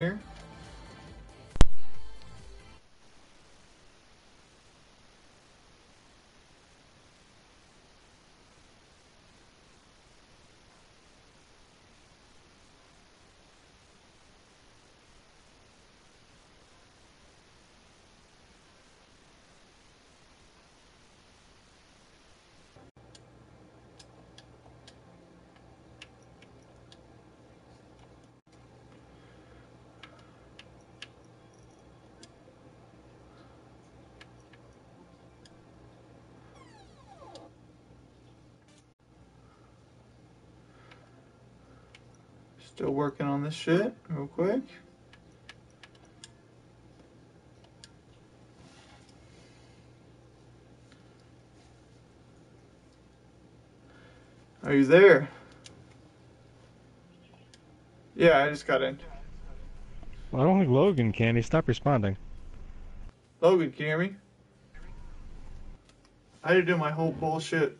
here. Still working on this shit real quick. Are you there? Yeah, I just got in. I don't think Logan can. He stopped responding. Logan, can you hear me? I had to do my whole bullshit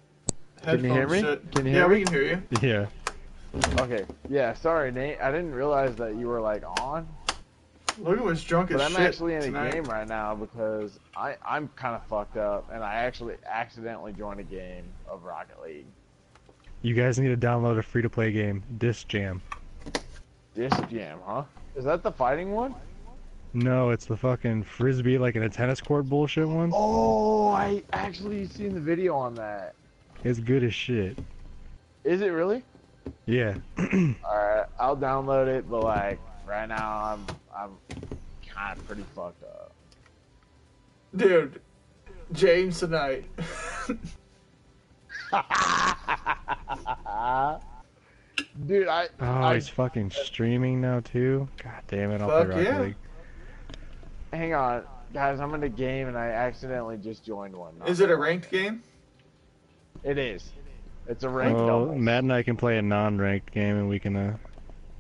Can you hear me? shit. Can you yeah, hear we can hear you. Yeah. Okay. Yeah, sorry, Nate. I didn't realize that you were like on. Logan was drunk But as I'm shit actually in a game right now because I I'm kind of fucked up and I actually accidentally joined a game of Rocket League. You guys need to download a free to play game, Disc Jam. Disc Jam, huh? Is that the fighting one? No, it's the fucking frisbee like in a tennis court bullshit one. Oh, I actually seen the video on that. It's good as shit. Is it really? Yeah. Alright, I'll download it, but like right now I'm I'm kind of pretty fucked up. Dude, James tonight. Dude, I Oh, I he's fucking streaming now too. God damn it! I'll Fuck play Rocket yeah. League. hang on, guys. I'm in a game and I accidentally just joined one. Is it a ranked game? It is. It's a ranked Well, doubles. Matt and I can play a non-ranked game, and we can uh,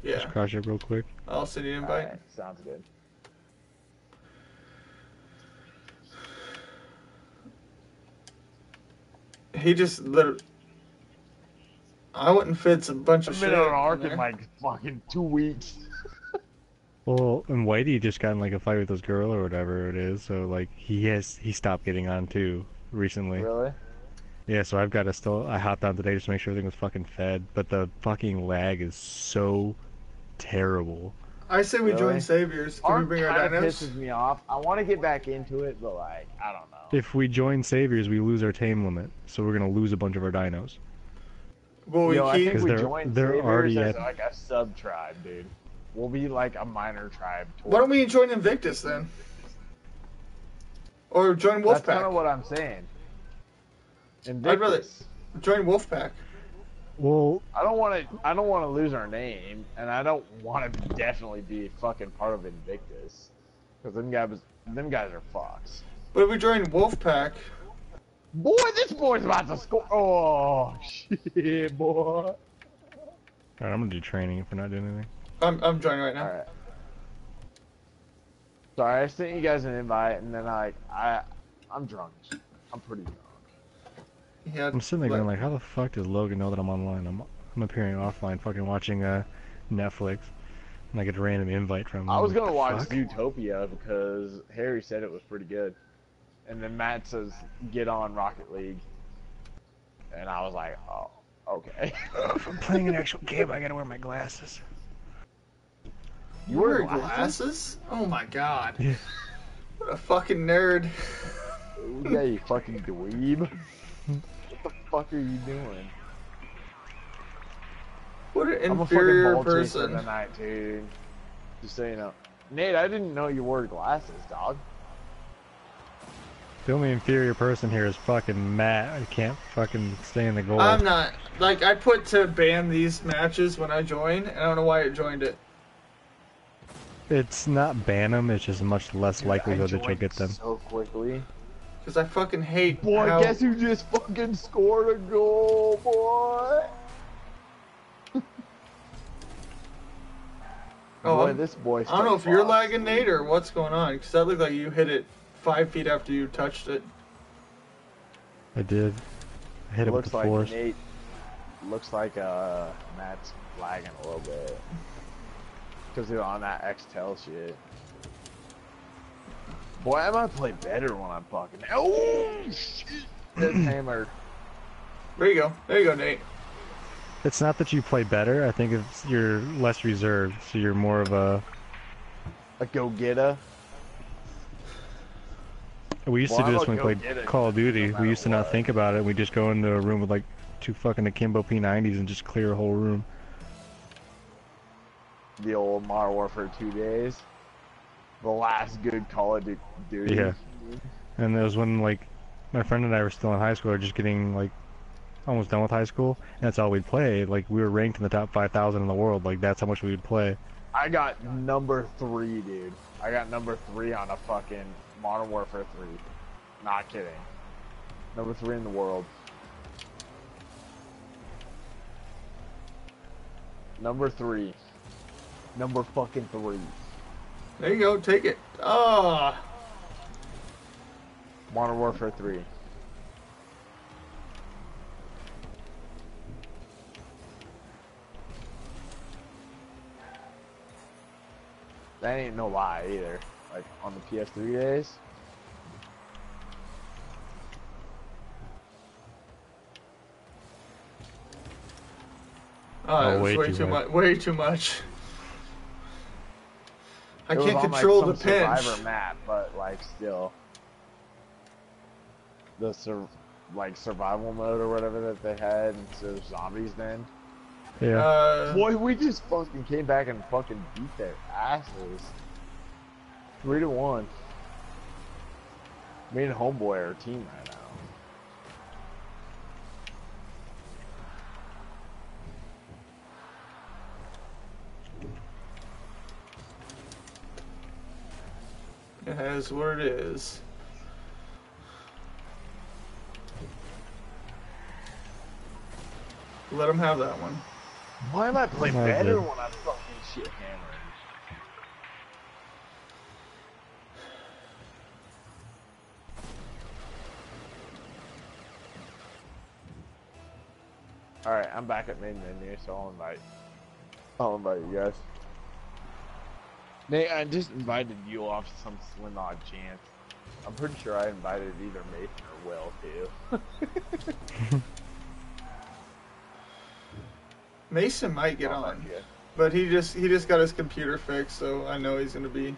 Yeah. just crush it real quick. I'll send you an invite. Alright, sounds good. He just literally. I wouldn't fit a bunch of shit. I've shit. been on in Ark there. in like fucking two weeks. Well, and Whitey just got in like a fight with this girl or whatever it is, so like he has he stopped getting on too recently. Really? Yeah, so I've got to still I hopped on today just to make sure everything was fucking fed, but the fucking lag is so terrible. I say we Really? join Saviors. Can we bring our dinos? pisses me off. I want to get back into it, but like I don't know. If we join Saviors, we lose our tame limit, so we're gonna lose a bunch of our dinos. Well, we Yo, I keep? think 'Cause we they're- joined they're Saviors already as at- like a sub tribe, dude. We'll be like a minor tribe. Why don't we join Invictus then? Or join Wolfpack? That's kind of Wolfpack? what I'm saying. I'd rather- Invictus. Join Wolfpack. Well, I don't want to. I don't want to lose our name, and I don't want to definitely be fucking part of Invictus, because them guys, them guys are fucks. But if we join Wolfpack, Boy, this boy's about to score. Oh shit, boy! alright, I'm gonna do training if we're not doing anything. I'm I'm joining right now. All right. Sorry, I sent you guys an invite, and then I, I, I'm drunk. I'm pretty drunk. Yeah, I'm sitting there let- going like, how the fuck does Logan know that I'm online? I'm I'm appearing offline, fucking watching uh Netflix, and I get a random invite from. him. I was gonna the watch fuck? Zootopia because Harry said it was pretty good, and then Matt says get on Rocket League, and I was like, oh, okay. if I'm playing an actual game, I gotta wear my glasses. You wear glasses? Oh my god. Yeah. What a fucking nerd. yeah, you fucking dweeb. What fuck are you doing? What an I'm a inferior fucking ball chaser person. tonight, dude. Just so you know. Nate, I didn't know you wore glasses, dog. The only inferior person here is fucking Matt. I can't fucking stay in the goal. I'm not like I put to ban these matches when I join, and I don't know why it joined it. It's not ban them. It's just much less Dude, likelihood that you'll joined get them. so quickly. Cause I fucking hate. Boy, how... guess who just fucking scored a goal, boy? Oh, boy, I'm- this boy. I don't know if you're Fox. lagging, Nate, or what's going on. Cause that looked like you hit it five feet after you touched it. I did. I hit it with looks the like force. Nate. Looks like uh Matt's lagging a little bit. because they're on that Xtel shit. Boy, I might play better when I'm fucking. Oh shit! That's hammered. There you go. There you go, Nate. It's not that you play better. I think it's you're less reserved, so you're more of a. A go getter. We used Well, to do this when we played Call of Duty. no we used to not think about it. We just go into a room with like two fucking akimbo P90s and just clear a whole room. The old Modern Warfare 2 days. The last good Call of Duty. Yeah. And that was when like my friend and I were still in high school, or just getting like almost done with high school, and that's all we'd play. Like we were ranked in the top five thousand in the world. Like that's how much we would play. I got number three, dude. I got number three on a fucking Modern Warfare 3. Not kidding. Number three in the world. Number three. Number fucking three. There you go. Take it. Ah. Modern Warfare 3. That ain't no lie either. Like on the PS3 days. Oh, that Oh, was way way too too much. much. Way too much. I It can't on, like, control the some pinch. Survivor map, but like still, the sur- like survival mode or whatever that they had instead of zombies. Then, Yeah. Uh, boy, we just fucking came back and fucking beat their asses. Three to one. Me and homeboy are a team right now. It has what it is. Let him have that one. Why am I playing I better did. when I'm fucking shit hammered? Alright, I'm back at main menu, so I'll invite I'll invite you guys. Nate, I just invited you off some slim odd chance. I'm pretty sure I invited either Mason or Will too. Mason might get I'll on, you. but he just he just got his computer fixed, so I know he's gonna be.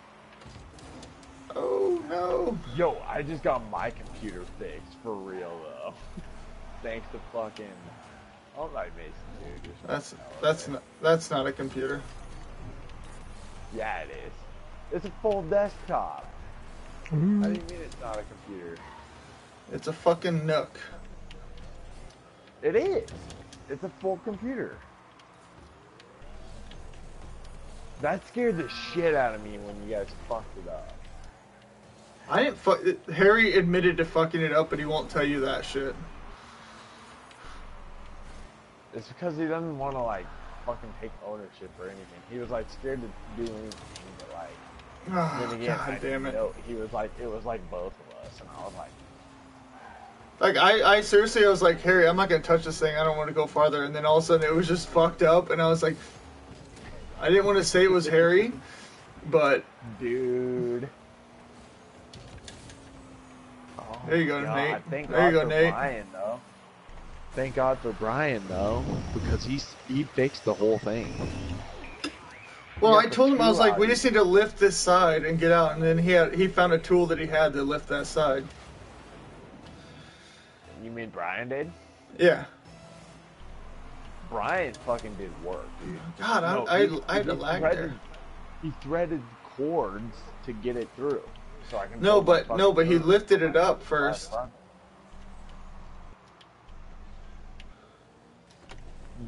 Oh no! Yo, I just got my computer fixed for real though. Thanks to fucking. Oh, I'll Mason dude. That's that's not that's not a computer. Yeah, it is. It's a full desktop. I Ooh. didn't mean it's not a computer. It's a fucking Nook. It is. It's a full computer. That scared the shit out of me when you guys fucked it up. I didn't fuck. Harry admitted to fucking it up, but he won't tell you that shit. It's because he doesn't want to like fucking take ownership or anything. He was like scared to do anything, but like Oh, then again, I God damn it! know he was like it was like both of us, and I was like, Like I, I seriously, I was like, Harry, I'm not gonna touch this thing. I don't want to go farther. And then all of a sudden, it was just fucked up, and I was like, I didn't want to say it was Harry, but dude. Oh, There you go, oh God, Nate. Thank There you go, Nate. Brian, though. Thank God for Brian, though, because he's he fixed the whole thing. well, I told him I was like, we just need to lift this side and get out. And then he had he found a tool that he had to lift that side. You mean Brian did? Yeah. Brian fucking did work, dude. God, No, I, he- I, I had to he lag threaded- there. He threaded cords to get it through, so I can. No, build my but no, but he lifted it up first.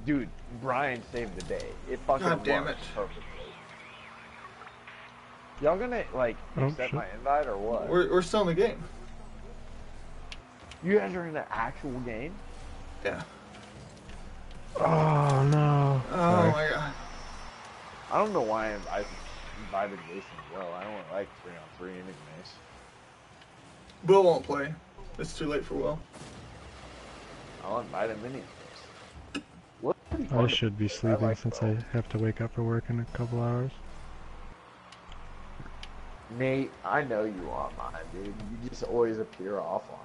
Dude, Brian saved the day. It fucking God damn worked it. perfectly. Y'all gonna like Oh, accept shit. my invite or what? We're, we're still in the game. You guys are in the actual game? Yeah. Oh no. Oh Sorry. my god. I don't know why I I invited Mason to go. I don't like three on three anyways. Will won't play. It's too late for Will. I'll invite him anyways. What's pretty I should be I sleeping like since Will. I have to wake up for work in a couple hours. Nate, I know you are online, dude. You just always appear offline.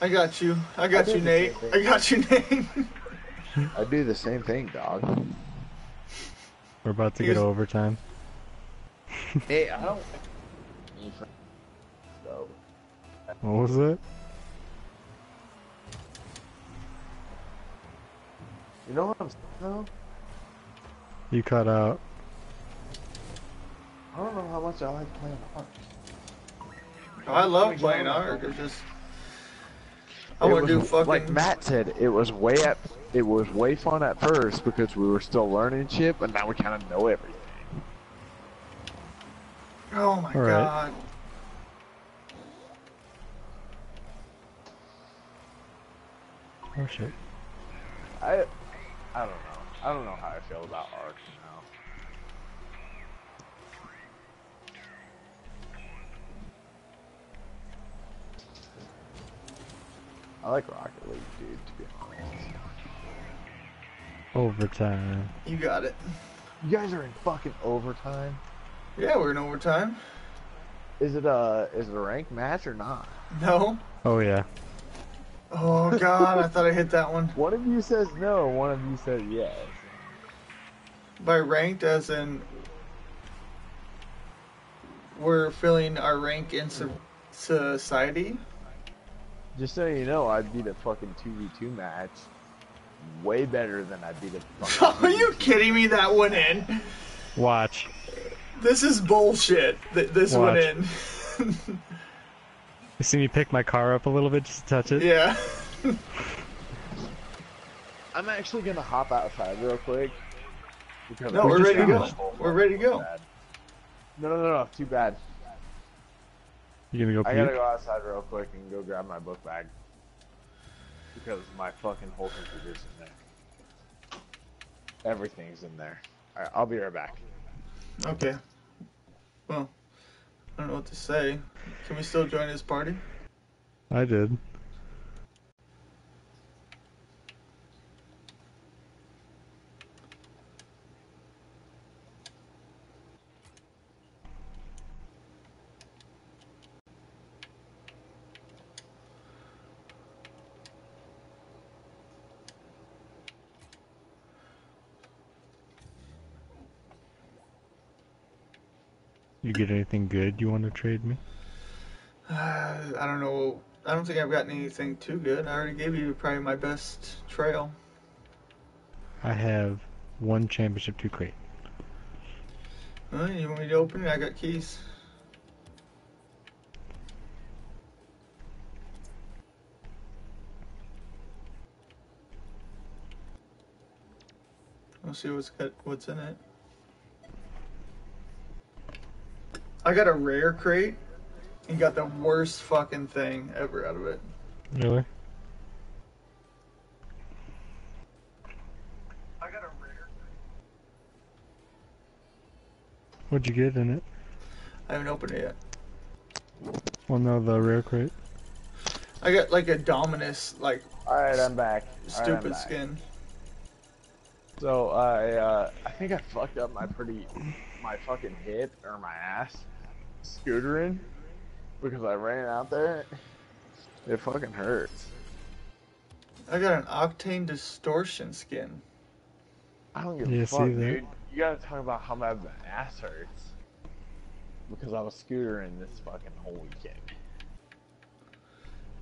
I got you. I got I you, Nate. I got you, Nate. I do the same thing, dog. We're about to Here's- get overtime. Hey, I don't. So, What was it? You know what I'm saying though? You cut out. I don't know how much I like playing Ark. I love playing Ark. It's just I It want to do fucking. Like Matt said, it was way at it was way fun at first because we were still learning shit, but now we kind of know everything. oh my All right. god. Oh shit. I I don't know. I don't know how I feel about Ark now. I like Rocket League, dude. To be honest, Overtime. You got it. you guys are in fucking overtime. Yeah, we're in overtime. Is it a is it a ranked match or not? No. Oh yeah. Oh god, I thought I hit that one. One of you says no. One of you says yes. By ranked, as in we're filling our rank in so- society. Just so you know, I beat a fucking two v two match way better than I beat a. fucking Are you kidding me? That went in. Watch. This is bullshit. Th- this went in. You see me pick my car up a little bit just to touch it? yeah. I'm actually gonna hop outside real quick. Because No, I we're ready to got go. We're ready to go. No, no, no, no, too bad. You gonna go I gotta go outside real quick and go grab my book bag. Because my fucking whole computer's in there. Everything's in there. Alright, I'll be right back. Okay. Well, I don't know what to say. Can we still join his party? I did. You get anything good you want to trade me? I don't know. I don't think I've gotten anything too good. I already gave you probably my best trail. I have one championship two crate. Huh? You want me to open it? I got keys. I'll see what's got, what's in it. I got a rare crate and got the worst fucking thing ever out of it. Really? I got a rare. What'd you get in it? I haven't opened it yet. Well, no, the rare crate. I got like a Dominus like Alright, I'm back. Alright, I'm stupid back. skin. So I uh, I think I fucked up my pretty my fucking hip or my ass scootering because I ran out there. It fucking hurts. I got an Octane Distortion skin. I don't give Yeah, a see fuck, that? dude. You gotta talk about how my ass hurts because I was scootering this fucking whole weekend.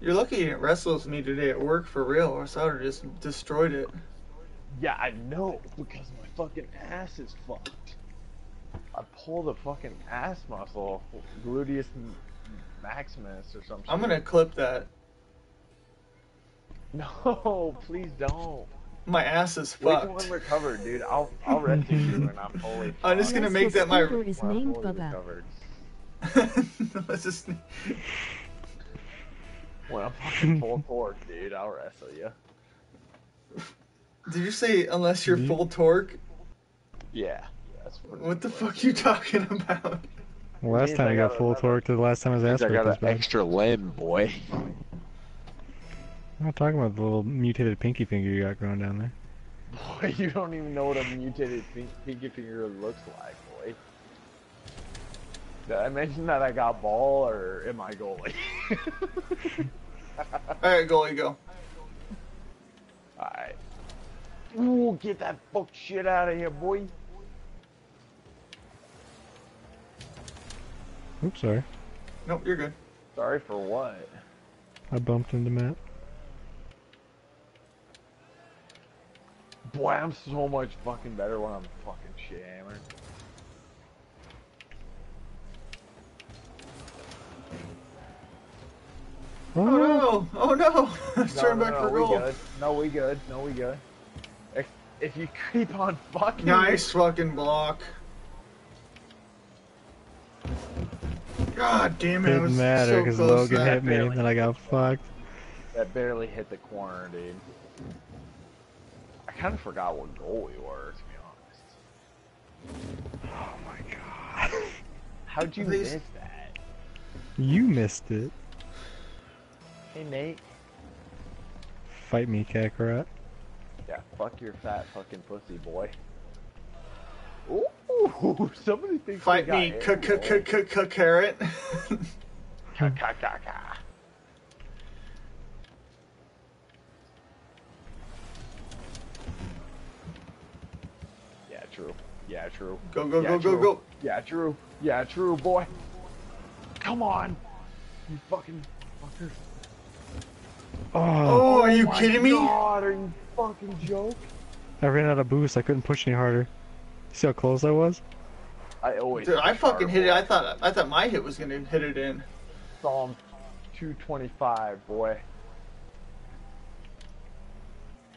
You're lucky you didn't wrestle with me today at work for real, or else I would have just destroyed it. Yeah, I know because my fucking ass is fucked. I pulled a fucking ass muscle, gluteus maximus or something. I'm gonna clip that. No, please don't. My ass is Wait till fucked. I'm recovered, dude. I'll I'll rescue you when I'm fully. I'm just gonna make that my. speaker is when I'm named fully Baba. recovered. Let's just. When I'm fucking full torque, dude, I'll wrestle you. Did you say unless you're full torque? Yeah. That's what, What the fuck you talking about? Well, last time I I got got full torque to the last time his ass I got an bad. extra limb, boy. I'm not talking about the little mutated pinky finger you got growing down there. Boy, you don't even know what a mutated pinky finger looks like, boy. Did I mention that I got ball, or am I goalie? Alright, goalie, go. Alright. Ooh, get that fuck shit out of here, boy. Oops, sorry. Nope, you're good. Sorry for what? I bumped into Matt. Boy, I'm so much fucking better when I'm fucking shit hammered. Oh, oh no! Oh no! Let's No, turn no, back no, for we good. No, we good. No, we good. If, if you keep on fucking Nice fucking block. God damn it! I Didn't matter because close Logan hit that. me and then I got fucked. that barely hit the corner, dude. I kind of forgot what goal we were, to be honest. Oh my god. How'd you These- miss that? You missed it. Hey, Nate. Fight me, Kakarot. Yeah, fuck your fat fucking pussy, boy. Ooh, somebody thinks Fight they got me, hair, c c boy. c c carrot. Ka, ka, ka, ka. Yeah, true. Yeah, true. Go go Yeah, go go true. go! Yeah, true. Yeah, true, boy. Come on. You fucking fucker. Oh, Oh, are you oh my kidding me? God, are you fucking joke? I ran out of boost. I couldn't push any harder. See how close I was? I always. Dude, I fucking hard, hit it. I thought I thought my hit was gonna hit it in. Psalm 225, boy.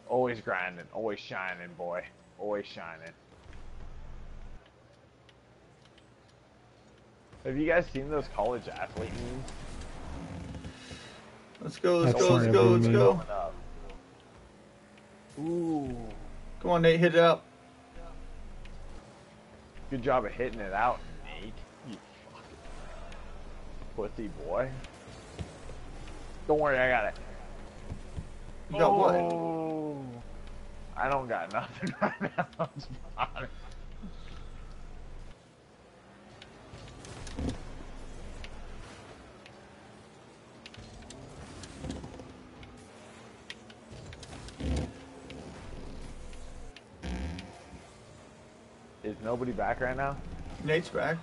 Always grinding, always shining, boy. Always shining. Have you guys seen those college athlete memes? Let's go, let's I've go, let's go, let's go. Ooh. Come on, Nate, hit it up. Good job of hitting it out, Nate. You fucking pussy boy. Don't worry, I got it. You got what? Oh. I don't got nothing right now. Nobody back right now? Nate's back.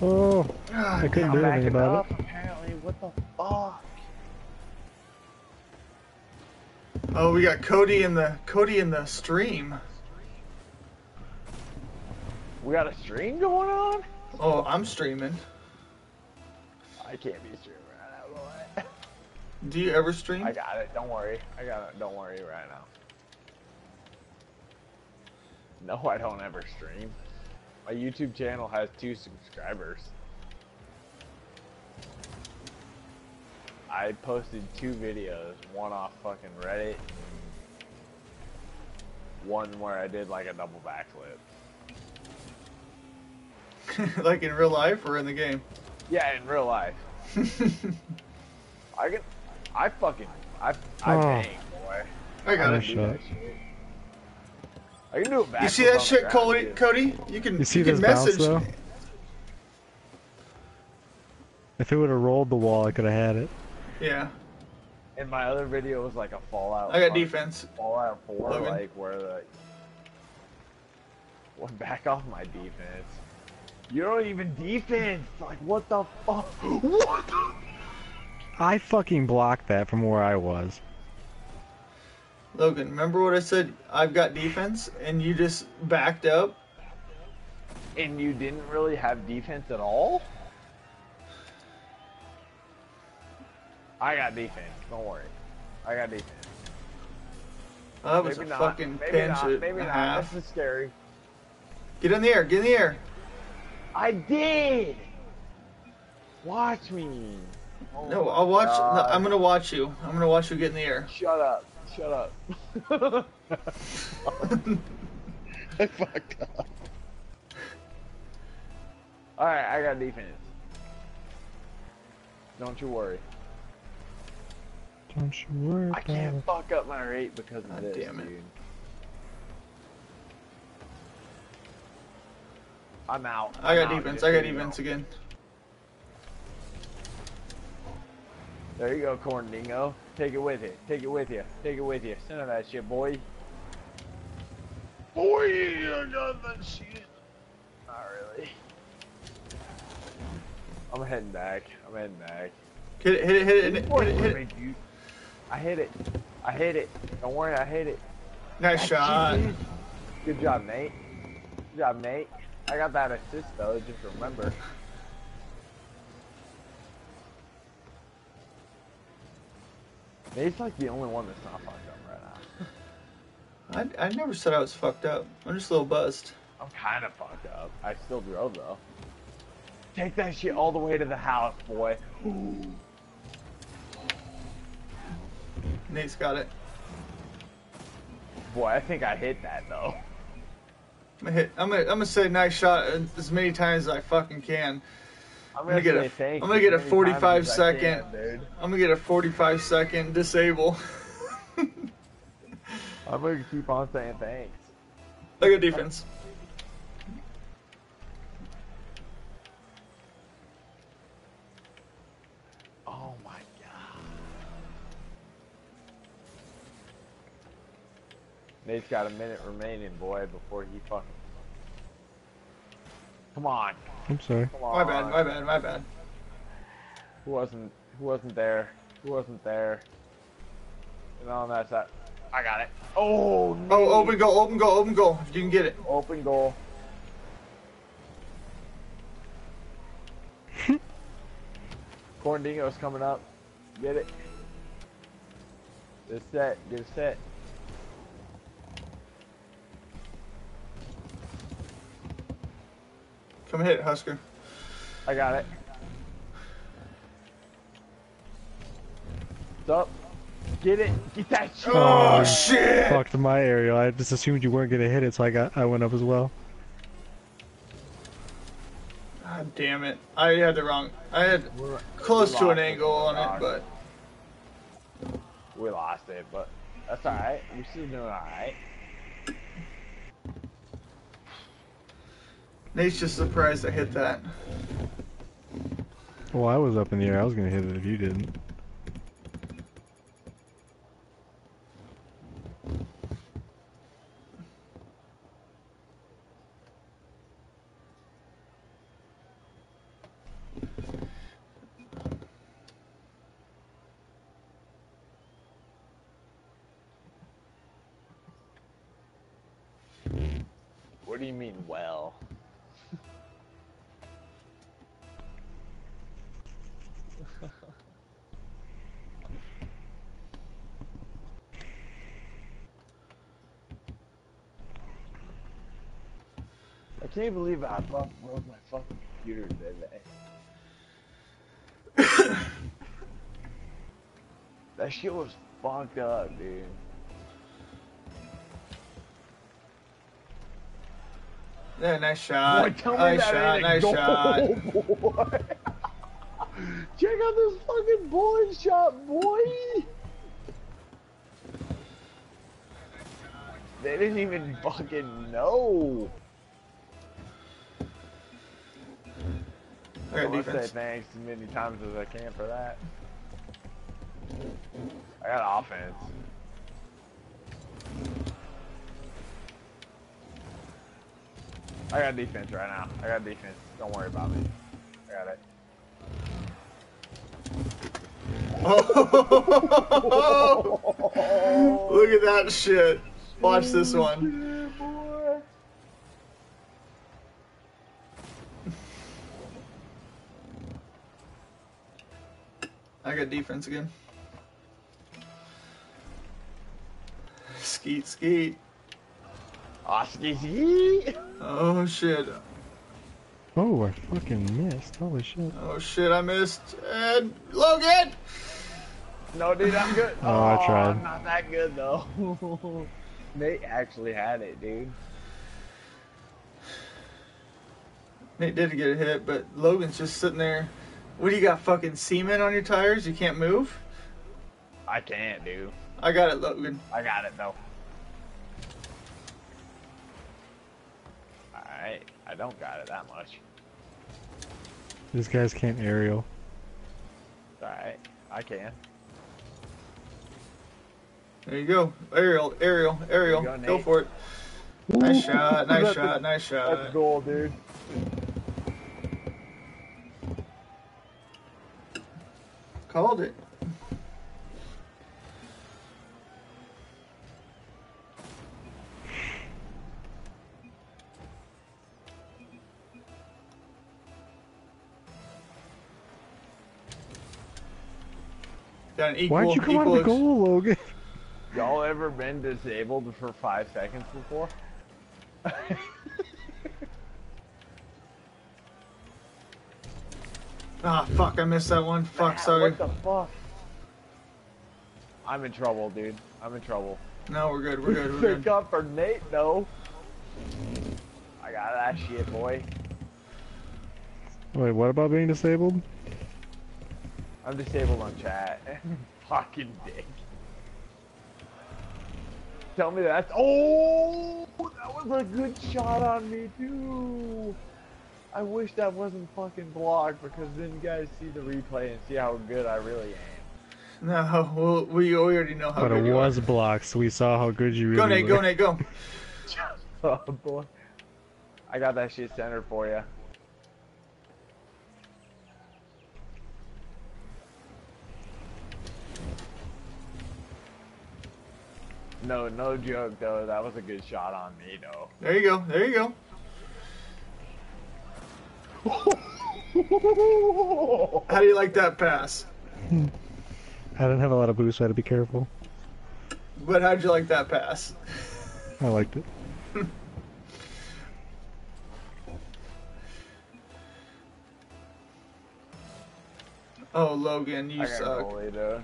Oh, ah, I couldn't I'm do anything about up, apparently. What the fuck? Oh, we got Cody in the Cody in the stream. We got a stream going on? Oh, I'm streaming. I can't be streaming right now, boy. Do you ever stream? I got it. Don't worry. I got it. Don't worry right now. No, I don't ever stream. My YouTube channel has two subscribers. I posted two videos, one off fucking Reddit, one where I did like a double backflip. like in real life or in the game? Yeah, in real life. I can, I fucking, I, I Oh. bang, boy. I got Oh, it. do shit. that shit. I can do it back. You see that shit, Cody? Cody, you can You see you can this bounce message. though? If it would have rolled the wall, I could have had it. Yeah, And my other video was like a Fallout. I got fuck- defense. Fallout 4, Logan. like where the. What? Back off my defense. You don't even defense. Like what the fuck? What? I fucking blocked that from where I was. Logan, remember what I said? I've got defense, and you just backed up. And you didn't really have defense at all. I got defense. Don't worry. I got defense. Oh, that was maybe a not. fucking maybe pinch not. Maybe not. half. This is scary. Get in the air. Get in the air. I did. Watch me. Oh No, I'll watch. No, I'm gonna watch you. I'm gonna watch you get in the air. Shut up. Shut up. I fucked up. Alright, I got defense. Don't you worry. Don't you worry. I can't it. fuck up my rate because of God this, damn it. dude. I'm out. I'm i got defense. I got defense again. There you go, Corndingo. Take it with you. Take it with you. Take it with you. Send her that shit, boy. Boy, you got that shit. Not really. I'm heading back. I'm heading back. Hit it, hit it, hit it, hit it, hit it, hit I hit it. I hit it. Don't worry, I hit it. Nice shot. Good job, Nate. Good job, Nate. I got that assist though, just remember. Nate's like the only one that's not fucked up right now. I, I never said I was fucked up. I'm just a little buzzed. I'm kind of fucked up. I still drove though. Take that shit all the way to the house, boy. Nate's got it. Boy, I think I hit that though. I'm gonna hit. I'm gonna. I'm gonna say nice shot as many times as I fucking can. I'm gonna get a- I'm gonna get a many 45 times as I second- can, dude. I'm gonna get a 45 second disable. I'm gonna keep on saying thanks. I got defense. Oh my god. Nate's got a minute remaining, boy, before he fucking. Come on, I'm sorry. come My bad. My bad. My bad. Who wasn't? Who wasn't there? Who wasn't there? And on that side, I got it. Oh, Nate. Oh, open goal. Open goal. Open goal. If you can get it. Open goal. Corndingo's coming up. Get it. Get a set. Get a set. Come hit it, Husker. I got it. It's up. Get it. Get that shit. Oh, Oh, shit! Fucked my aerial. I just assumed you weren't gonna hit it, so I got I went up as well. God damn it! I had the wrong. I had We're- close to an angle on it, but We lost it, but that's alright. We're still doing alright. Nate's just surprised I hit that. Well, I was up in the air. I was gonna hit it if you didn't. What do you mean, well? I can't believe I broke my fucking computer today. that shit was fucked up, dude. Yeah, nice shot. Boy, nice shot. Nice goal, shot. boy. Check out this fucking boy shot, boy. They didn't even fucking know. I gonna say thanks as many times as I can for that. I got offense. I got defense right now. I got defense. Don't worry about me. I got it. Look at that shit. Watch this one. Yeah, boy. I got defense again. Skeet, skeet. Ah, Oski ski. Oh shit. Oh, I fucking missed. Holy shit. Oh shit, I missed. And Logan! No, dude, I'm good. Oh, I tried. I'm not that good though. Nate actually had it, dude. Nate did get a hit, but Logan's just sitting there. What do you got, fucking semen on your tires? You can't move? I can't, dude. I got it, Logan. I got it though. Alright. alright. I don't got it that much. These guys can't aerial. Alright. I can. There you go. Aerial, aerial, aerial. Go, go, for it. Nice shot, nice shot, a- nice That's shot. goal, dude. Called it. Got an equal, Why'd you come out of the goal, Logan? Y'all ever been disabled for five seconds before? Ah, fuck! I missed that one. Fuck, Man, sorry. What the fuck? I'm in trouble, dude. I'm in trouble. No, we're good. We're good. We're Pick good. up for Nate, no. I got that shit, boy. Wait, what about being disabled? I'm disabled on chat. Fucking dick. Tell me that's. Oh, that was a good shot on me too. I wish that wasn't fucking blocked because then you guys see the replay and see how good I really am. No, well, we already know how But good it you was blocked, so we saw how good you are. really Go, were. Nate. Go, Nate. Go. oh boy. I got that shit centered for you. No, no joke though. That was a good shot on me though. There you go. There you go. How do you like that pass? I didn't have a lot of boost, so I had to be careful. But how'd you like that pass? I liked it. Oh, Logan, you I got suck. Uh,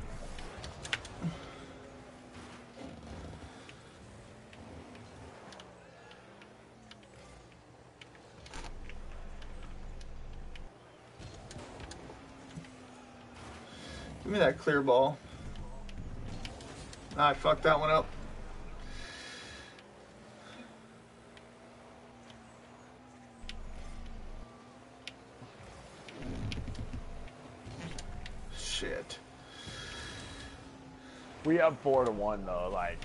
Give me that clear ball. Ah, I fucked that one up. Shit. We up four to one though. Like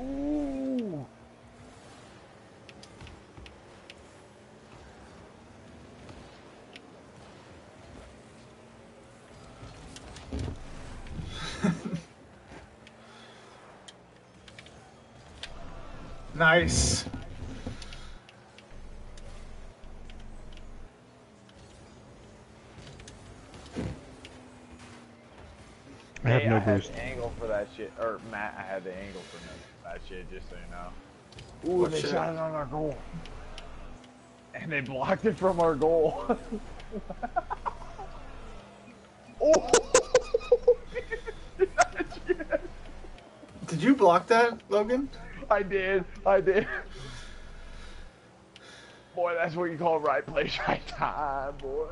Ooh. Nice. I have Hey, no I had boost. the angle for that shit. Or Matt, I had the angle for that shit. Just so you know. Ooh, What they shit? shot it on our goal. And they blocked it from our goal. oh! Did you block that, Logan? I did. I did. Boy, that's what you call right place, right time, boy.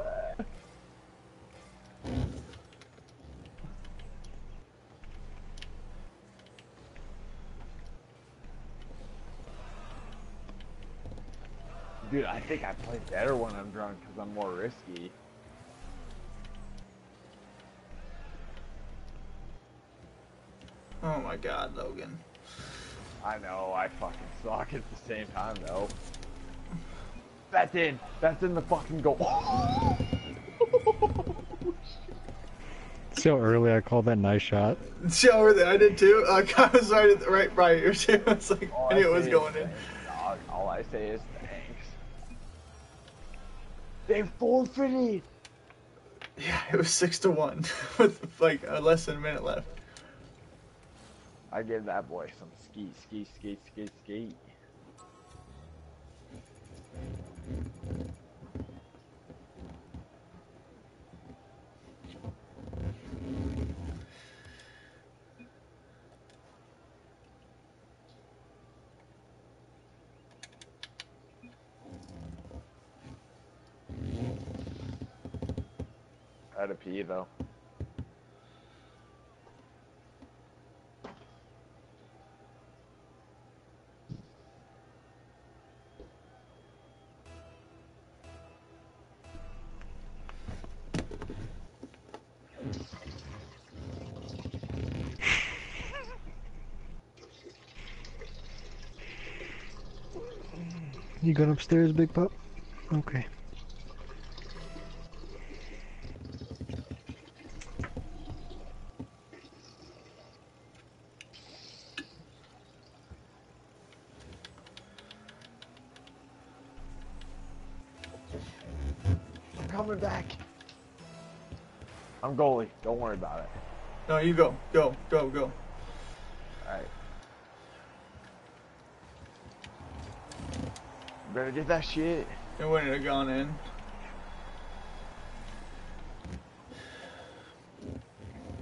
Dude, I think I play better when I'm drunk because I'm more risky. Oh my god, Logan. I know, I fucking suck at the same time though. That's in. That's in the fucking goal. See how early I called that nice shot? See over there, I did too. Uh, I was right, at the, right by you too. It's like All I knew I it was going is in. dog. All I say is thanks. They forfeited. Yeah, it was six to one with like uh, less than a minute left. I give that boy some ski, ski, ski, ski, ski. I had to pee though. You going upstairs, big pup? Okay. I'm coming back. I'm goalie. Don't worry about it. No, you go. Go. Go. Go. Alright. Better get that shit. It wouldn't have gone in.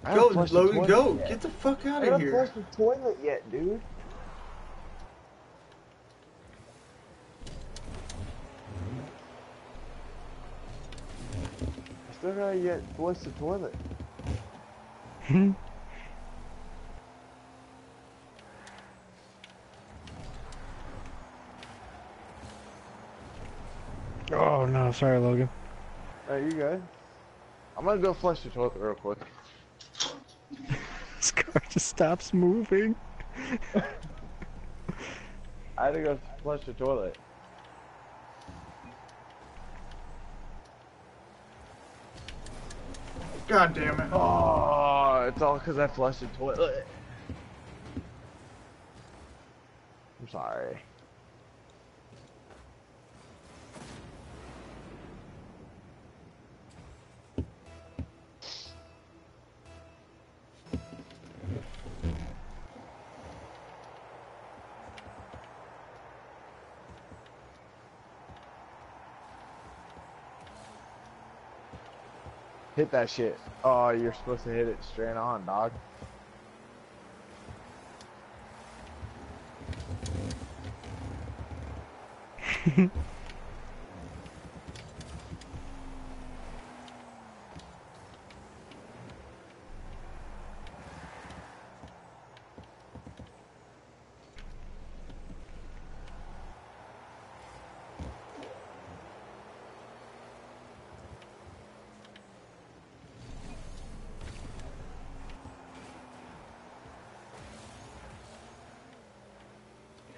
I Go, haven't flushed the Logan, go. yet. Get the fuck I out of haven't here. flushed the toilet yet, dude. I still gotta get flush the toilet. oh no, sorry, Logan. Hey, you good? I'm gonna go flush the toilet real quick. This car just stops moving. I had to go flush the toilet. God damn it. Oh, it's all because I flushed the toilet. I'm sorry. Hit that shit. Oh, you're supposed to hit it straight on, dog.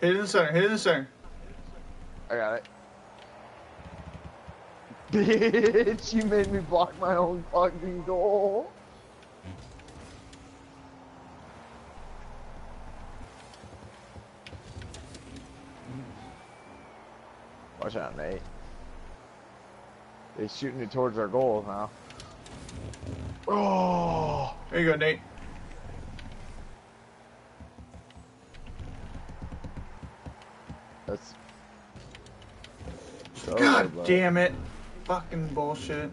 Hit it in the center. Hit it in the center. I got it. Bitch, you made me block my own fucking goal. Watch out, Nate. They're shooting it towards our goal now. Oh, There you go, Nate. that's. God bro. Damn it. Fucking bullshit.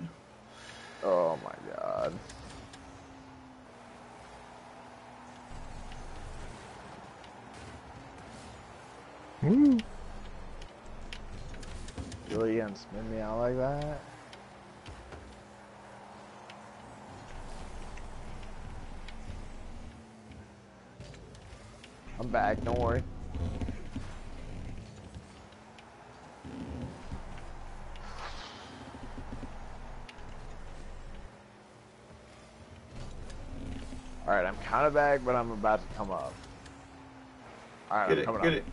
Oh my god. Woo. Really gonna spin me out like that? I'm back, don't worry. Alright, I'm kinda back, but I'm about to come up. Alright, Get I'm it. coming Get up. it.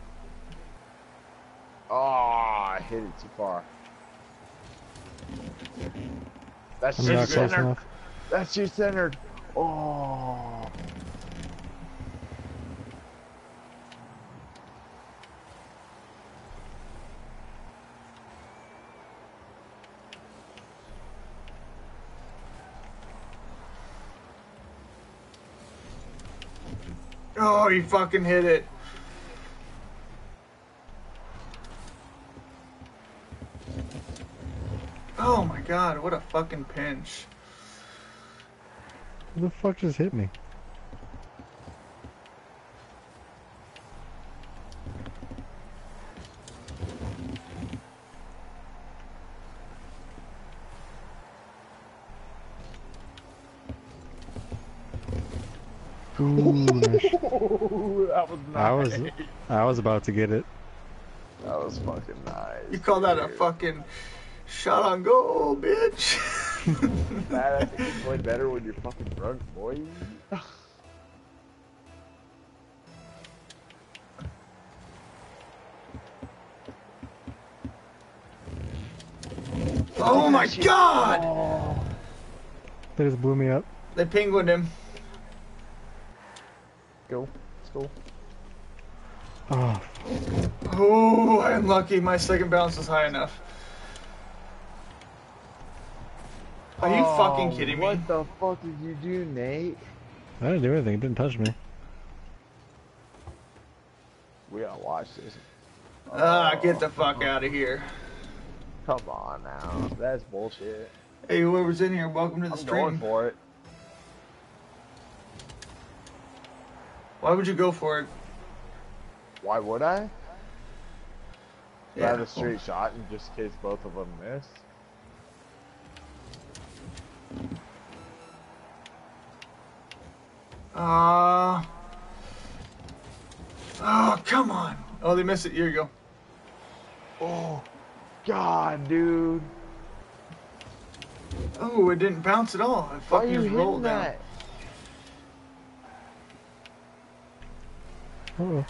Oh, I hit it too far. That's I'm too not centered. That's too centered. Oh. Oh, he fucking hit it. Oh my god, what a fucking pinch. Who the fuck just hit me? Ooh, nice. Ooh, that was nice. I was I was about to get it. That was fucking nice. You call that a fucking shot on goal, bitch? That I think you play better when you're fucking drunk, boy. Oh my god! Oh. They just blew me up. They penguined him. Go. Let's go. Oh, Oh, I'm lucky. My second bounce was high enough. Are you fucking Oh, kidding me? What the fuck did you do, Nate? I didn't do anything. It didn't touch me. We gotta watch this. Ah, get Oh, the fuck out of here. Come on now. That's bullshit. Hey, whoever's in here, welcome to the I'm going stream. for it. Why would you go for it? Why would I? Yeah. have a straight shot in just case both of them miss. Uh. Oh, come on. Oh, they missed it. Here you go. Oh, God, dude. Oh, it didn't bounce at all. Are fucking you just hitting rolled down. Oh,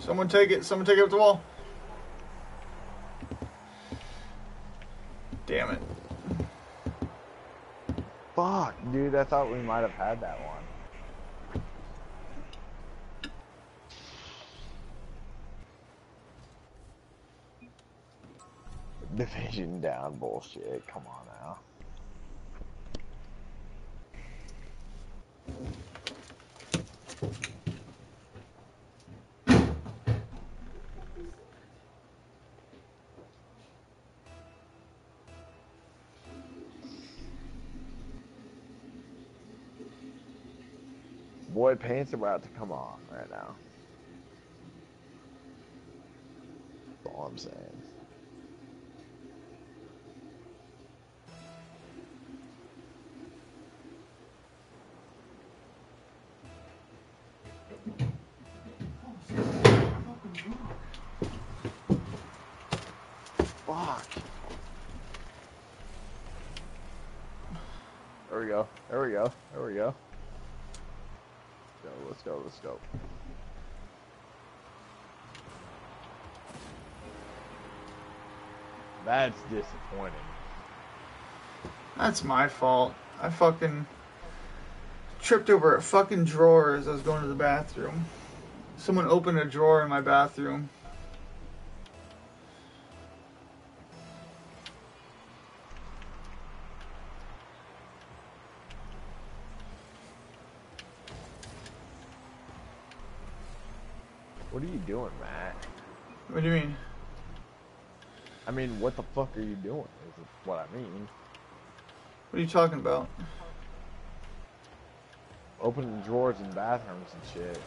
Someone take it. Someone take it up the wall. Damn it. Fuck, dude. I thought we might have had that one. Division down bullshit. Come on now. Boy, paint's are about to come off right now. That's all I'm saying. Fuck. There we go. There we go. There we go. Go, let's go, let's go. That's disappointing. That's my fault. I fucking tripped over a fucking drawer as I was going to the bathroom. Someone opened a drawer in my bathroom. What are you doing, Matt? What do you mean? I mean, what the fuck are you doing? Is what I mean. What are you talking about? Opening drawers in bathrooms and shit.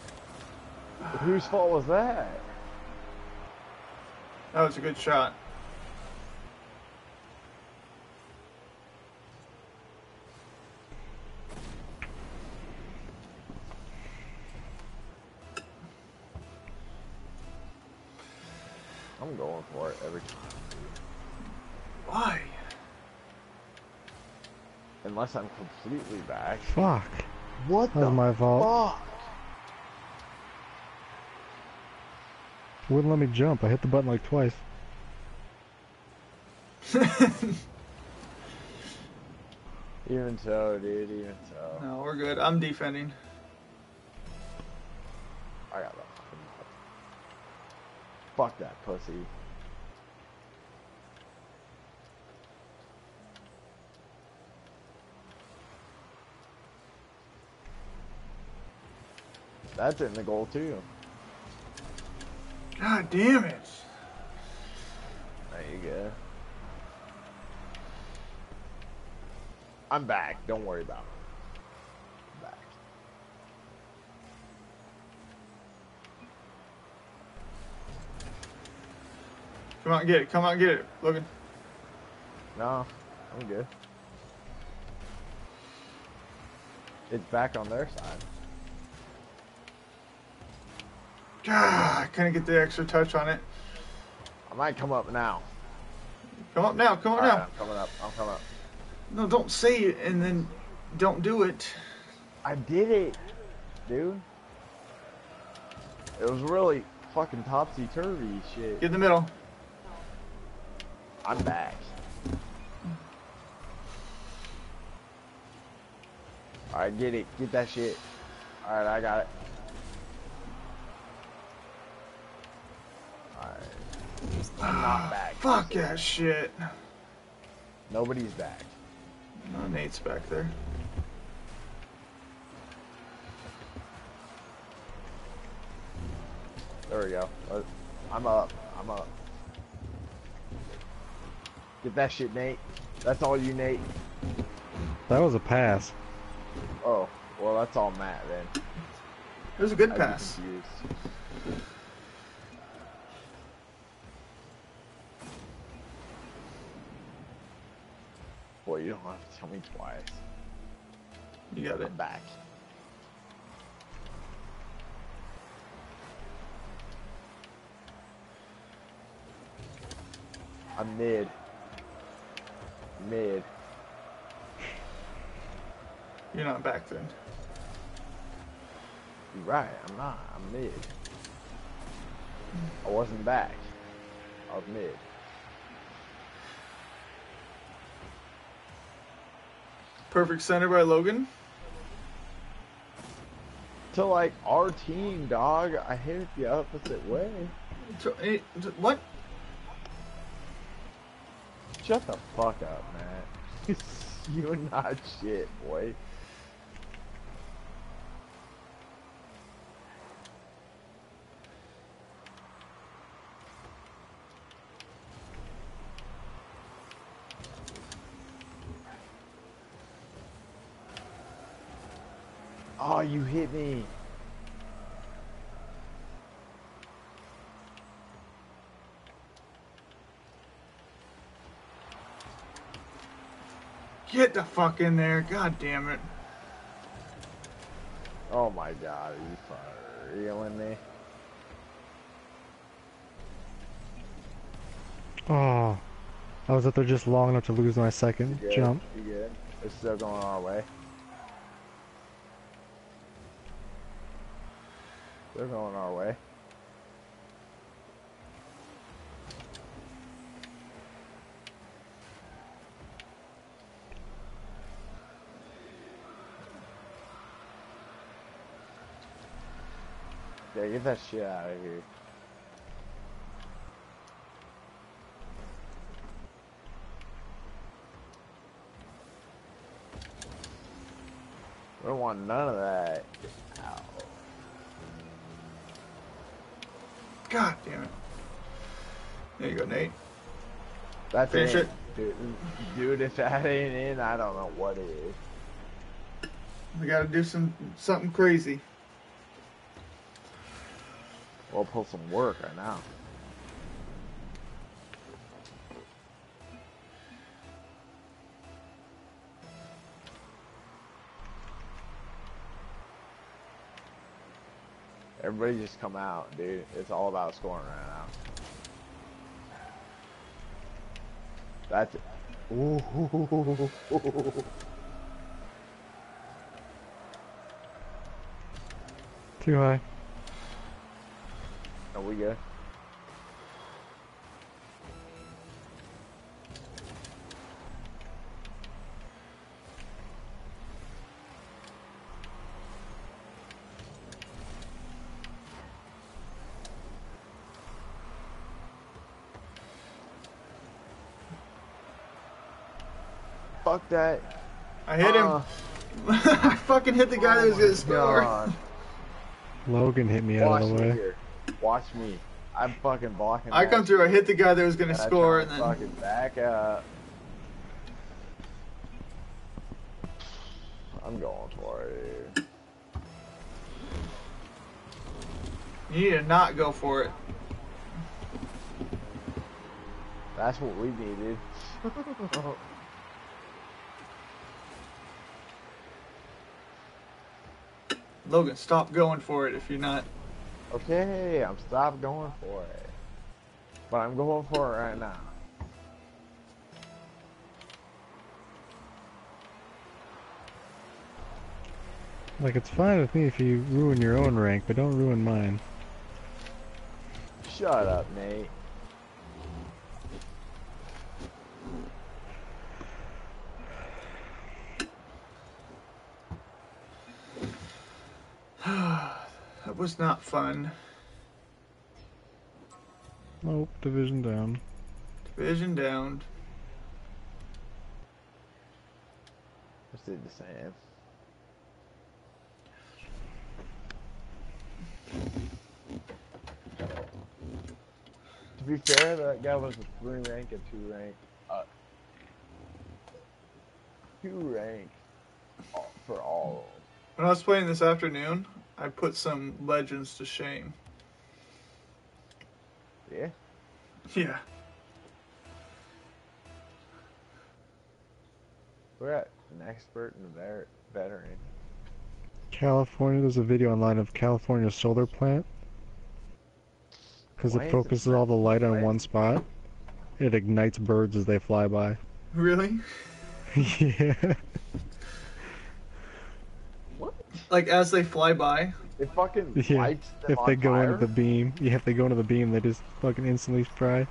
Whose fault was that? That was a good shot. I'm going for it every time. Why? Unless I'm completely back. fuck. What That was my fault. fuck? Wouldn't let me jump. I hit the button like twice. Even so, dude, even so. no, we're good. I'm defending. I got that fucking Fuck that pussy. That's in the goal too. God damn it. There you go. I'm back. Don't worry about it. I'm back. Come out and get it. Come out and get it. Logan. No, I'm good. It's back on their side. God, I couldn't get the extra touch on it. I might come up now. Come up now. Come up Alright, now. I'm coming up. I'm coming up. No, don't say it and then don't do it. I did it, dude. It was really fucking topsy turvy shit. Get in the middle. I'm back. Alright, get it. Get that shit. Alright, I got it. Alright. I'm not back. Fuck that shit. Nobody's back. No, Nate's back there. There we go. Uh, I'm up. I'm up. Get that shit, Nate. That's all you, Nate. That was a pass. Oh, well, that's all Matt then. It was a good I'd pass. Boy, you don't have to tell me twice. You got it. Back. I'm mid. Mid. You're not back then. You're right, I'm not. I'm mid. I wasn't back. I was mid. Perfect center by Logan. To like our team, dog, I hit it the opposite way. So, eh, What? Shut the fuck up, man. You're not shit, boy. Oh, you hit me. Get the fuck in there. God damn it. Oh my god, are you for reeling me? Oh, I was up there just long enough to lose my second You good? jump. You good? It's still going our way. They're going our way. Yeah, get that shit out of here. We don't want none of that. Ow. God damn it. There you go, Nate. That's Finish it. it. Dude, dude, if that ain't in, I don't know what is. We gotta do some something crazy. We'll pull some work right now. Everybody just come out, dude. It's all about scoring right now. That's it. Ooh. Too high. Are we good? Fuck that. I hit him. Uh, I fucking hit the guy that was gonna score. God. Logan hit me out Watch of the way. here. Watch me. I'm fucking blocking. I come through, I hit the guy that was gonna And score, and then fucking back up. I'm going for it. you need to not go for it. That's what we needed. Logan, stop going for it if you're not. Okay, I'm stop going for it. But I'm going for it right now. Like, it's fine with me if you ruin your own rank, but don't ruin mine. Shut up, Nate. that was not fun. Nope, division down. Division down. Just did the same. To be fair, that guy was a three rank and two rank. Uh, two rank for all. When I was playing this afternoon, I put some legends to shame. Yeah. Yeah. We're at an expert and a ver- veteran. California, there's a video online of California solar plant. Because Why it is it focuses all the light on one spot. It ignites birds as they fly by. Really? yeah. What? Like as they fly by? It fucking Yeah, lights them If on they go fire? into the beam, yeah, if they go into the beam, they just fucking instantly fry.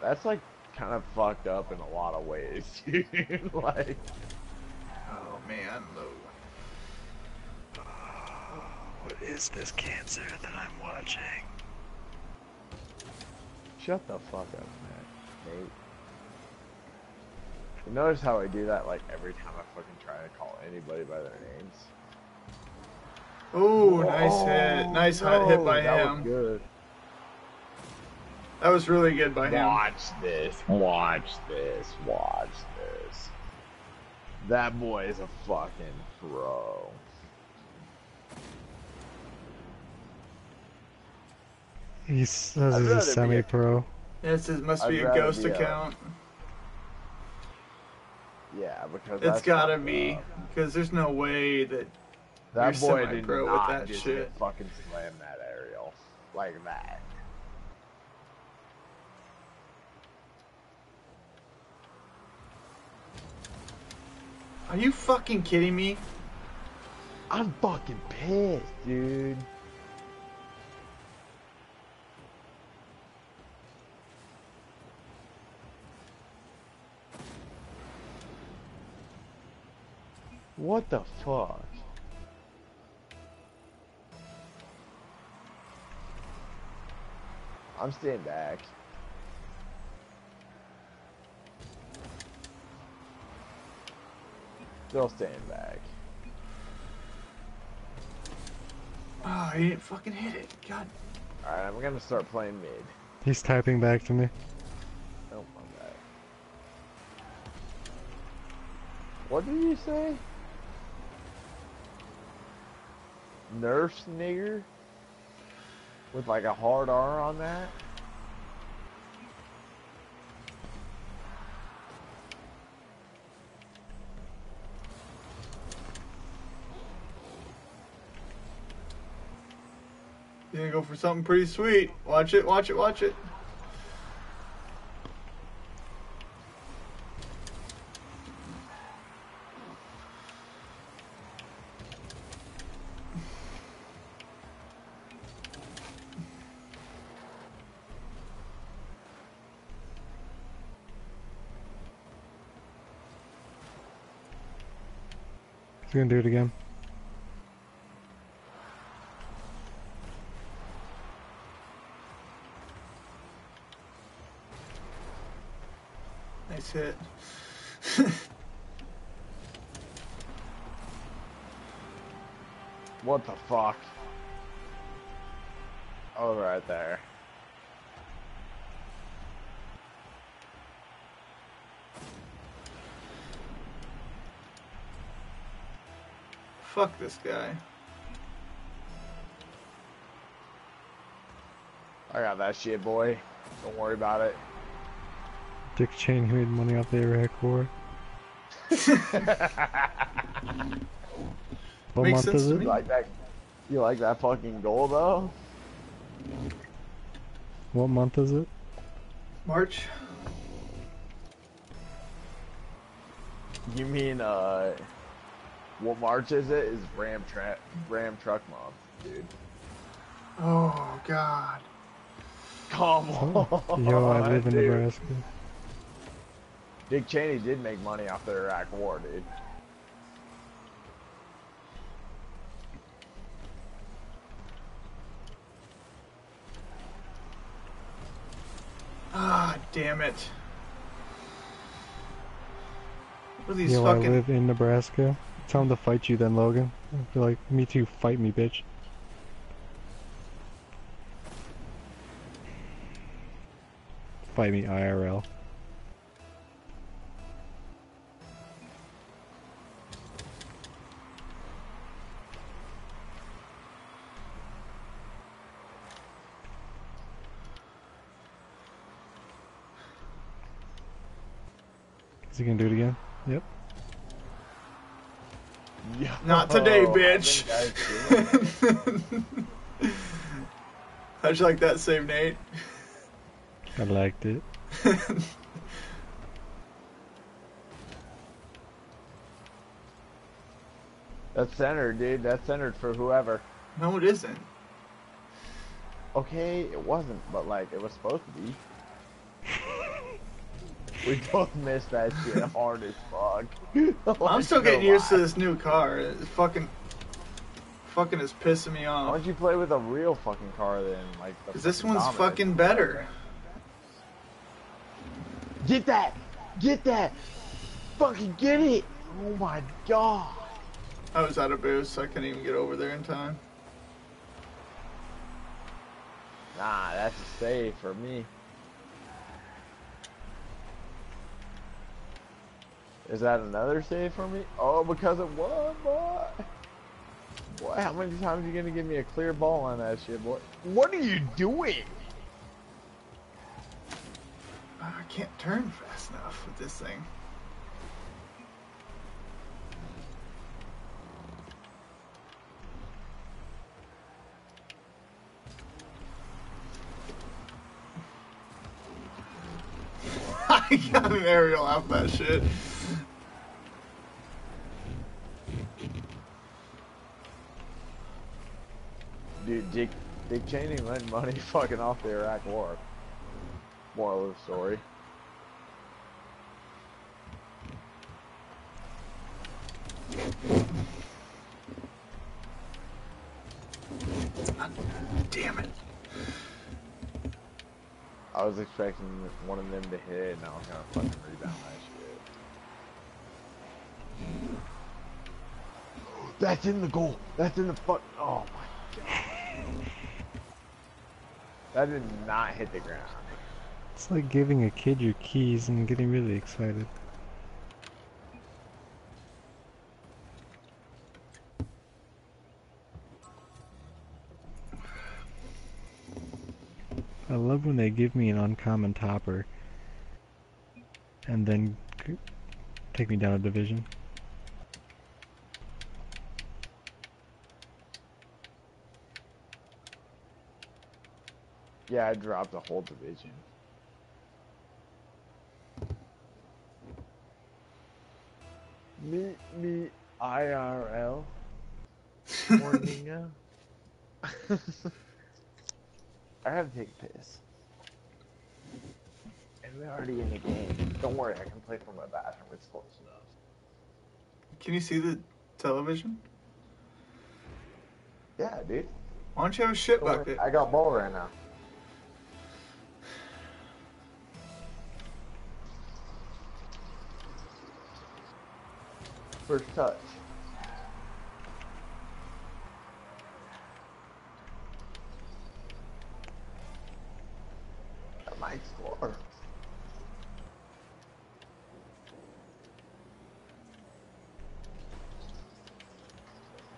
That's like kind of fucked up in a lot of ways, dude. like, Oh man, low What is this cancer that I'm watching? shut the fuck up, man. Nate. You notice how I do that like every time I fucking try to call anybody by their names? Oh, nice hit. Oh, nice hot hit by that him. Was good. That was really good by him. Watch this. Watch this. Watch this. That boy is a fucking pro. He says I'd he's a semi-pro. This is, must be I'd a ghost be a- account. Yeah, because It's that's gotta be. Because there's no way that. That You're boy did semi-pro with not that just shit. fucking slam that aerial like that. Are you fucking kidding me? I'm fucking pissed, dude. What the fuck? I'm staying back. Still staying back. Oh, he didn't fucking hit it. God. Alright, I'm gonna start playing mid. He's typing back to me. Oh my god. What did you say? Nurse nigger? With like a hard R on that? He's gonna go for something pretty sweet. Watch it, watch it, watch it. He's gonna do it again. Nice hit. What the fuck? Oh, right there. Fuck this guy. I got that shit, boy. Don't worry about it. Dick Cheney made money off the Iraq War. What Makes month sense is it? You like that? You like that fucking goal though? What month is it? March. You mean uh, what March is it? Is Ram Truck Ram Truck Month, dude? Oh God. Come on. Yo, I live in dude. Nebraska. Dick Cheney did make money off the Iraq War, dude. Ah, damn it. What are these Yo, I live in Nebraska. Tell him to fight you then, Logan. Be like, me too, fight me, bitch. Fight me, IRL. Is he gonna do it again? Yep. Yo, Not today, oh, I bitch. I do. How'd you like that save, Nate? I liked it. That's centered, dude. That's centered for whoever. no, it isn't. Okay, it wasn't, but like it was supposed to be. we both missed that shit hard as fuck. I'm still getting used to this new car. It's fucking. Fucking is pissing me off. Why don't you play with a real fucking car then? Like the Because this one's fucking better. Get that! Get that! Fucking get it! Oh my god! I was out of boost, so I couldn't even get over there in time. Nah, that's a save for me. Is that another save for me? Oh, because of what, boy? Boy, how many times are you gonna give me a clear ball on that shit, boy? What are you doing? I can't turn fast enough with this thing. I got an aerial off that shit. Dude, Dick, Dick Cheney lent money fucking off the Iraq War. Moral of the story. Damn it. I was expecting one of them to hit, and I was gonna fucking rebound that shit. That's in the goal. That's in the fuck. Oh my god. That did not hit the ground. It's like giving a kid your keys and getting really excited. I love when they give me an uncommon topper and then take me down a division. Yeah, I dropped a whole division. Meet me IRL. Morninga. I have to take a piss. And we're already in the game. Don't worry, I can play from my bathroom. It's close enough. Can you see the television? Yeah, dude. Why don't you have a shit Don't worry, bucket? I got ball right now. First touch. I might score.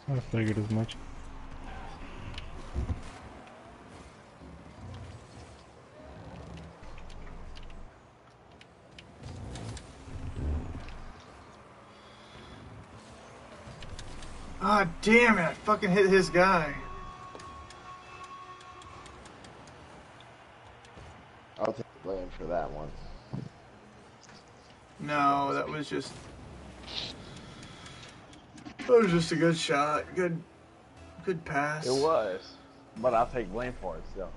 I figured as much. Damn it, I fucking hit his guy. I'll take the blame for that one. No, that was just... That was just a good shot. Good... Good pass. It was. But I'll take blame for it still.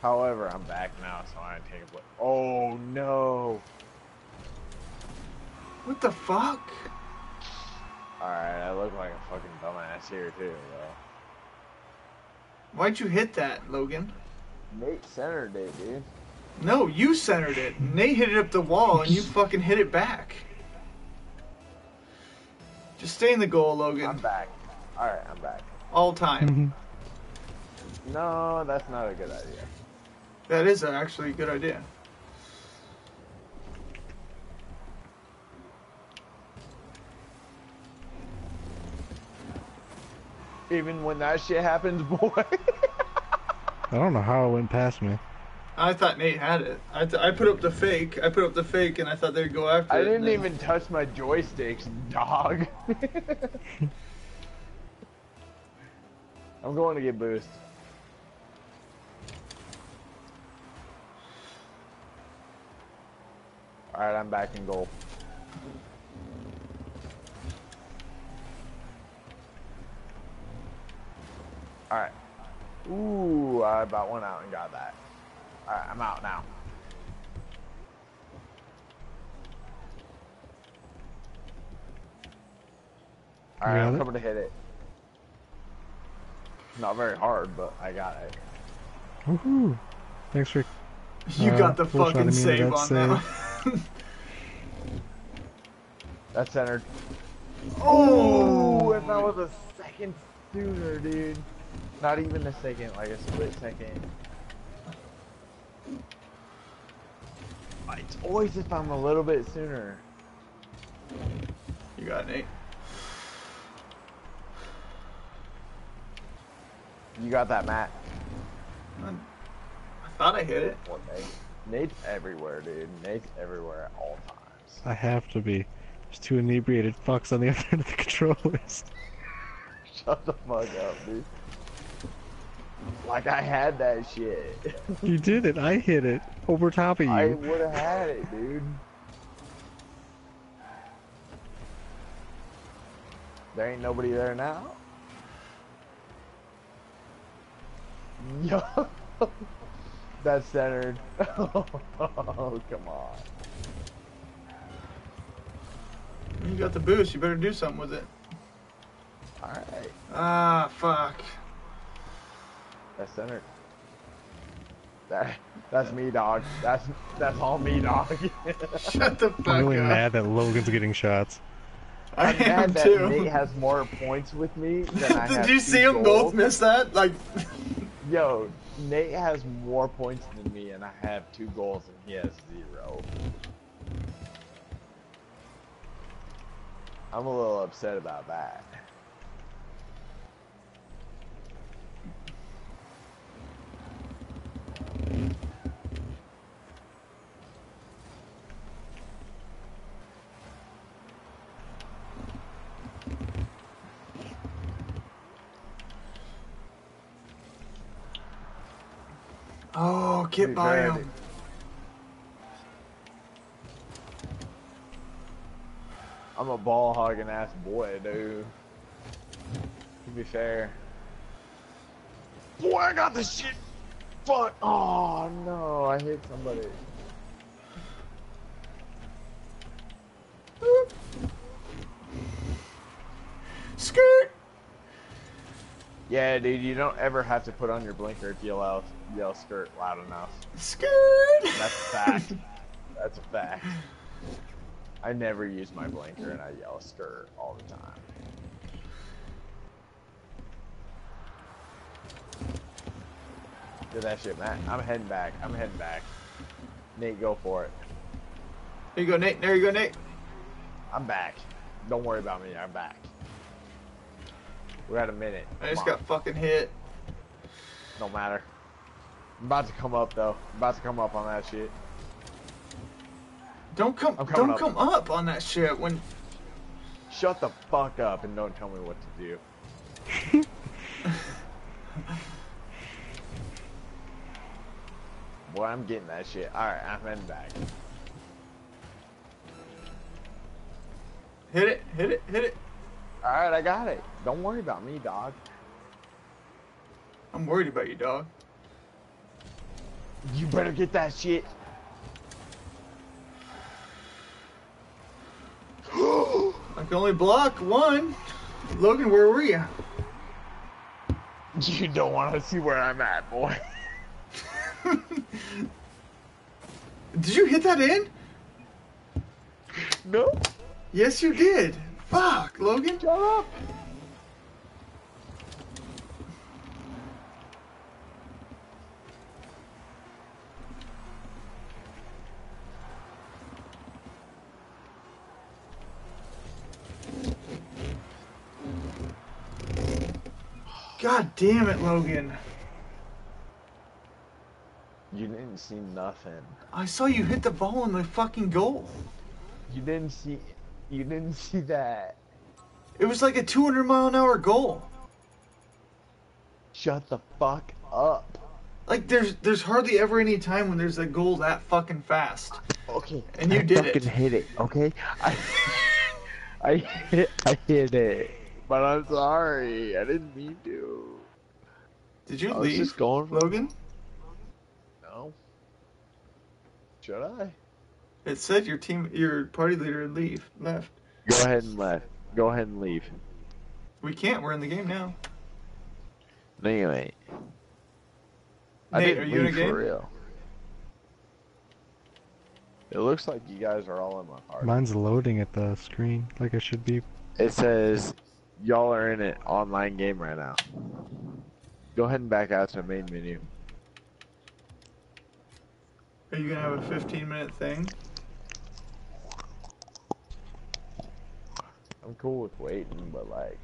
However, I'm back now, so I take a blame. Oh, no! What the fuck? All right, I look like a fucking dumbass here too, though. Why'd you hit that, Logan? Nate centered it, dude. No, you centered it. Nate hit it up the wall and you fucking hit it back. Just stay in the goal, Logan. I'm back. All right, I'm back. All time. Mhm. No, that's not a good idea. That is actually a good idea. Even when that shit happens, boy. I don't know how it went past me. I thought Nate had it. I, th- I put up the fake. I put up the fake, and I thought they'd go after I it. didn't and then- even touch my joysticks, dog. I'm going to get boost. Alright, I'm back in goal. Alright. Ooh, I about went out and got that. Alright, I'm out now. Alright, I'm it? coming to hit it. Not very hard, but I got it. Woohoo! Thanks for You Uh, got the fucking save on that. one. That's centered. oh, if that was a second sooner, dude. Not even a second, like a split second. It's always if I'm a little bit sooner. you got it, Nate. You got that, Matt? Um, I thought I hit it. What, Nate? Nate's everywhere, dude. Nate's everywhere at all times. I have to be. There's two inebriated fucks on the other end of the controllers. Shut the fuck up, dude. Like I had that shit. You did it. I hit it over top of you. I would have had it, dude. There ain't nobody there now. Yo, that's centered. Oh, come on. You got the boost. You better do something with it. All right, Ah, fuck. That's centered. That, that's me, dog. That's that's all me, dog. Shut the fuck I'm really up. mad that Logan's getting shots. I I'm am that too. Nate has more points with me than I have Did you two see them both miss that? Like, Yo, Nate has more points than me, and I have two goals, and he has zero. I'm a little upset about that. oh, get by him. I'm a ball hogging ass boy, dude. To be fair. Boy, I got the shit. Fuck. Oh no, I hit somebody. Skirt. Yeah, dude, you don't ever have to put on your blinker if you yell, yell skirt loud enough. Skirt. That's a fact. That's a fact. I never use my blinker and I yell skirt all the time. Do that shit, man. I'm heading back. I'm heading back. Nate, go for it. There you go, Nate. There you go, Nate. I'm back. Don't worry about me. I'm back. We're at a minute. I just on. got fucking hit. Don't matter. I'm about to come up though. I'm about to come up on that shit. Don't come. Don't up. come up on that shit when. Shut the fuck up and don't tell me what to do. Boy, I'm getting that shit. Alright, I'm heading back. Hit it. Hit it. Hit it. Alright, I got it. Don't worry about me, dog. I'm worried about you, dog. You better get that shit. I can only block one. Logan, where were you? You don't want to see where I'm at, boy. Did you hit that in? No, Yes, you did. Fuck, Logan. shut up. God damn it, Logan. You didn't see nothing. I saw you hit the ball in the fucking goal. You didn't see. You didn't see that. It was like a 200 mile an hour goal. Shut the fuck up. Like there's there's hardly ever any time when there's a goal that fucking fast. Okay. And you I did it. fucking hit it. Okay. I. I hit. I hit it. But I'm sorry. I didn't mean to. Did you I was leave, just going for Logan? No. Should I? It said your team, your party leader leave left. Go ahead and left. Go ahead and leave. We can't. We're in the game now. No, you ain't. I Nate, didn't are you in a game? for real. It looks like you guys are all in my party. Mine's loading at the screen like it should be. It says y'all are in an online game right now. Go ahead and back out to the main menu. Are you gonna have a 15 minute thing? I'm cool with waiting, but like.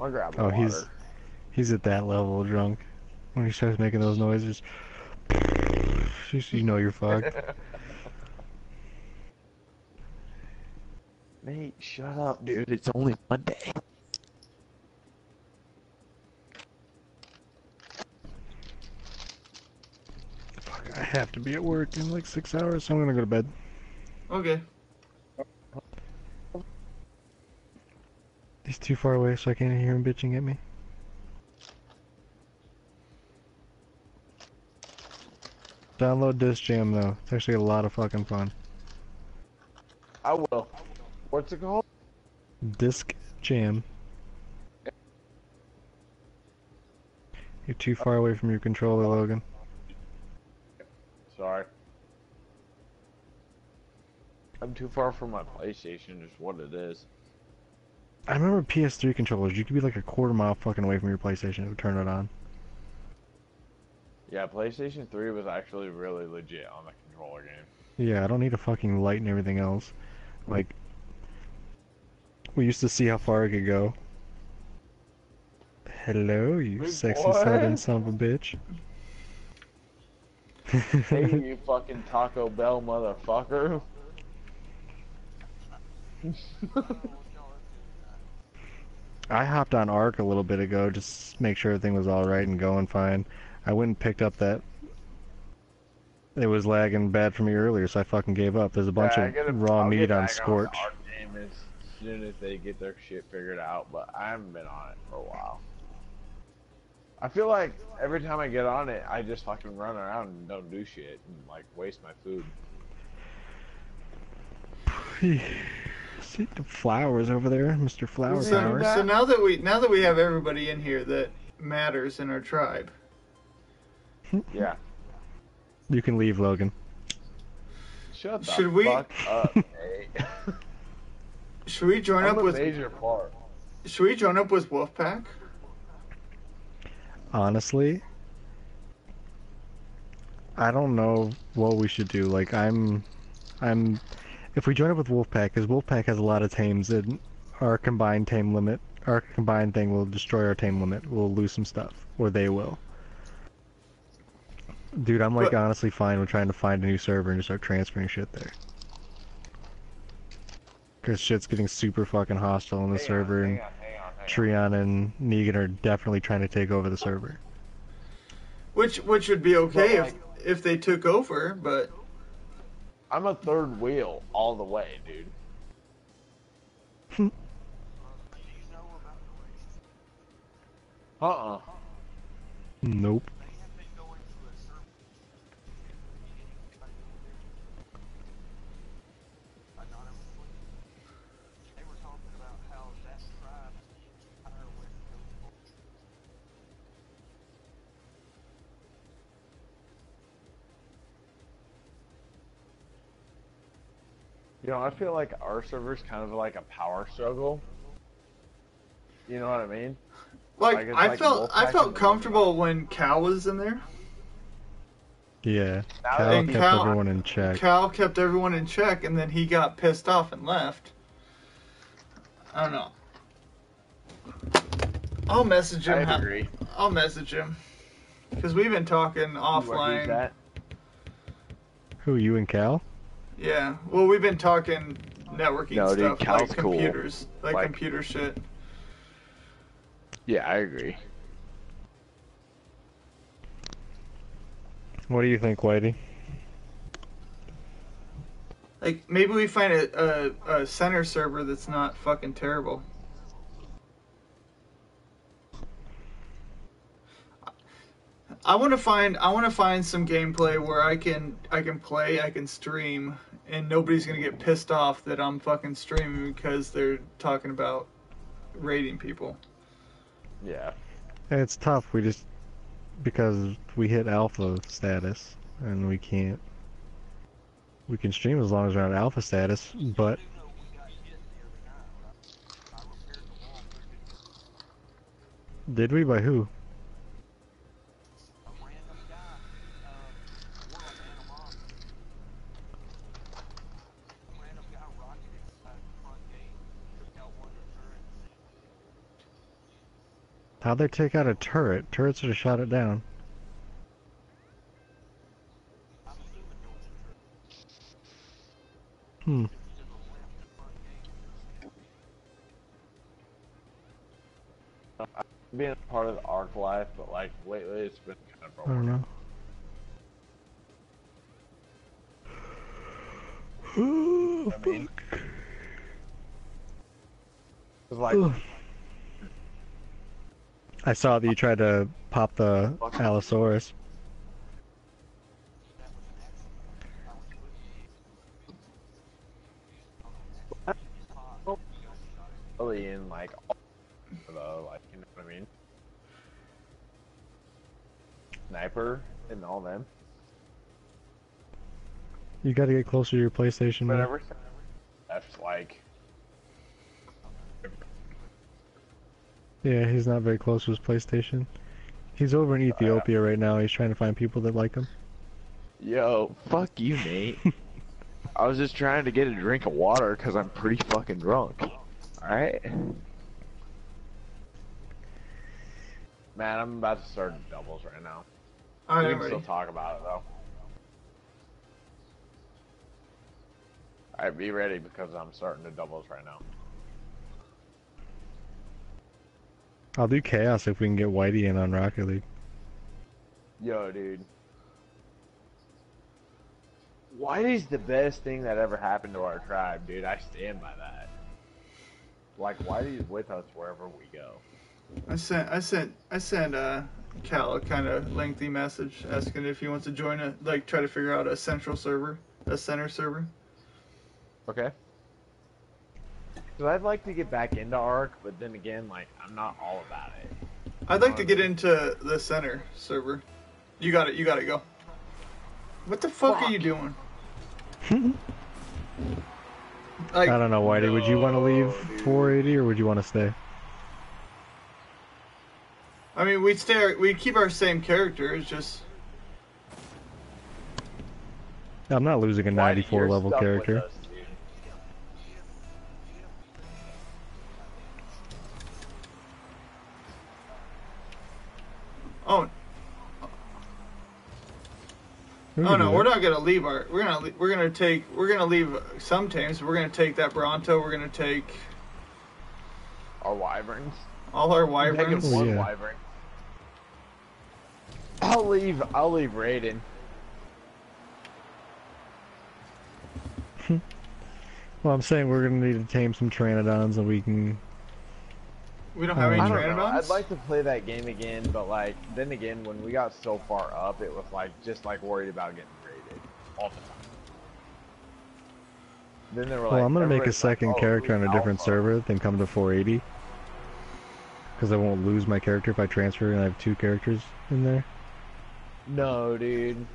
I'll grab Oh, water. he's he's at that level drunk. When he starts making those noises, you know you're fucked. Mate, shut up, dude. It's only Monday. Fuck, I have to be at work in like six hours, so I'm gonna go to bed. Okay. He's too far away, so I can't hear him bitching at me. Download Disc Jam though. It's actually a lot of fucking fun. I will. What's it called? Disc Jam. You're too far away from your controller, Logan. Sorry. I'm too far from my PlayStation, is what it is. I remember PS3 controllers. You could be like a quarter mile fucking away from your PlayStation. It would turn it on. Yeah, PlayStation 3 was actually really legit on the controller game. Yeah, I don't need a fucking light and everything else. Like, we used to see how far I could go. Hello, you Big sexy boy. southern son of a bitch. hey, you fucking Taco Bell motherfucker. I hopped on Ark a little bit ago, just to make sure everything was alright and going fine. I went and picked up that. It was lagging bad for me earlier, so I fucking gave up. There's a bunch Yeah, of gotta- raw I'll meat on Scorch. the game as soon as they get their shit figured out, but I haven't been on it for a while. I feel like every time I get on it, I just fucking run around and don't do shit and like waste my food. See the flowers over there, Mr. Flower So, Power. so now that we now that we have everybody in here that matters in our tribe, Yeah. You can leave, Logan. Shut the Should we- fuck up, eh? should we join I'm up a with major part. should we join up with Wolfpack? Honestly, I don't know what we should do. Like, I'm, I'm, if we join up with Wolfpack, because Wolfpack has a lot of tames, and our combined tame limit, our combined thing will destroy our tame limit. We'll lose some stuff, or they will. Dude, I'm like But- honestly fine with trying to find a new server and just start transferring shit there. Cause shit's getting super fucking hostile on the server, and on, hang on. Trion and Negan are definitely trying to take over the server. Which which would be okay But, if if they took over, but I'm a third wheel all the way, dude. Uh-uh. Nope. You know, I feel like our server's kind of like a power struggle. You know what I mean? Like, Like, I like felt I felt and the comfortable when Cal was in there. Yeah. Now Cal And kept Cal- everyone in check. Cal kept everyone in check, and then he got pissed off and left. I don't know. I'll message him. I agree. I'll message him because we've been talking Where he's offline. at. Who, you and Cal? Yeah. Well, we've been talking networking No, dude, stuff, Cal's like cool. computers, like, Like- computer shit. Yeah, I agree. What do you think, Whitey? Like maybe we find a, a, a center server that's not fucking terrible. I want to find I want to find some gameplay where I can I can play I can stream and nobody's gonna get pissed off that I'm fucking streaming because they're talking about raiding people. Yeah. It's tough. We just because we hit alpha status and we can't. We can stream as long as we're on alpha status, but did we by who? How'd they take out a turret? Turrets would have shot it down. Hmm. Being a part of the Ark life, but like lately it's been kind of I don't know. Oh, I mean- like. I saw that you tried to pop the Allosaurus. really in like all the like you know what I mean. Sniper and all them. You gotta get closer to your PlayStation, man. Whatever. That's like Yeah, he's not very close to his PlayStation. He's over in Ethiopia uh, right now. He's trying to find people that like him. Yo, fuck you, Nate. I was just trying to get a drink of water because I'm pretty fucking drunk. Alright? Man, I'm about to start doubles right now. I we can ready. still talk about it though. Alright, be ready because I'm starting to doubles right now. I'll do Chaos if we can get Whitey in on Rocket League. Yo, dude. Whitey's the best thing that ever happened to our tribe, dude. I stand by that. Like, Whitey's with us wherever we go. I sent I sent I sent uh Cal a kind of lengthy message asking if he wants to join a like try to figure out a central server, a center server. Okay. Because I'd like to get back into Ark, but then again, like, I'm not all about it. I'd like to get um, into the center server. You got it. You got to go. What the fuck, are you doing? like, I don't know, Whitey. Would you want to leave 480 or would you want to stay? I mean, we stay. We keep our same character. It's just I'm not losing a 94 you're level stuck with character. Oh We oh no, we're not gonna leave our. We're gonna we're gonna take we're gonna leave uh, some teams. We're gonna take that Bronto. We're gonna take Our wyverns. all our I'm taking wyverns. Oh, one yeah. wyvern. I'll leave. I'll leave Raiden. Well, I'm saying we're gonna need to tame some Pteranodons and we can We don't have any I I don't Pteranodons. know. I'd like to play that game again, but like then again, when we got so far up, it was like just like worried about getting raided all the time. Then they were like, Well, I'm gonna make a everybody's like, second "Oh, character on a different alpha?" server, then come to 480. Because I won't lose my character if I transfer and I have two characters in there. No, dude.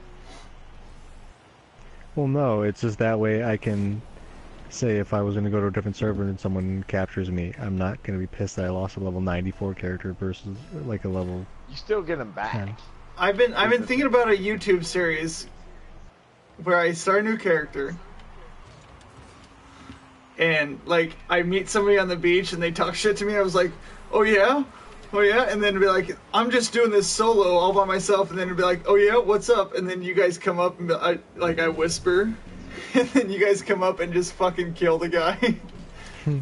Well, no, it's just that way I can say if I was going to go to a different server and someone captures me, I'm not going to be pissed that I lost a level 94 character versus like a level You still get them back. Ten. I've been I've been thinking about a YouTube series where I start a new character and like I meet somebody on the beach and they talk shit to me. I was like, oh yeah, oh yeah, and then be like, I'm just doing this solo all by myself, and then it'd be like, oh yeah, what's up? And then you guys come up and be, I, like I whisper, and then you guys come up and just fucking kill the guy.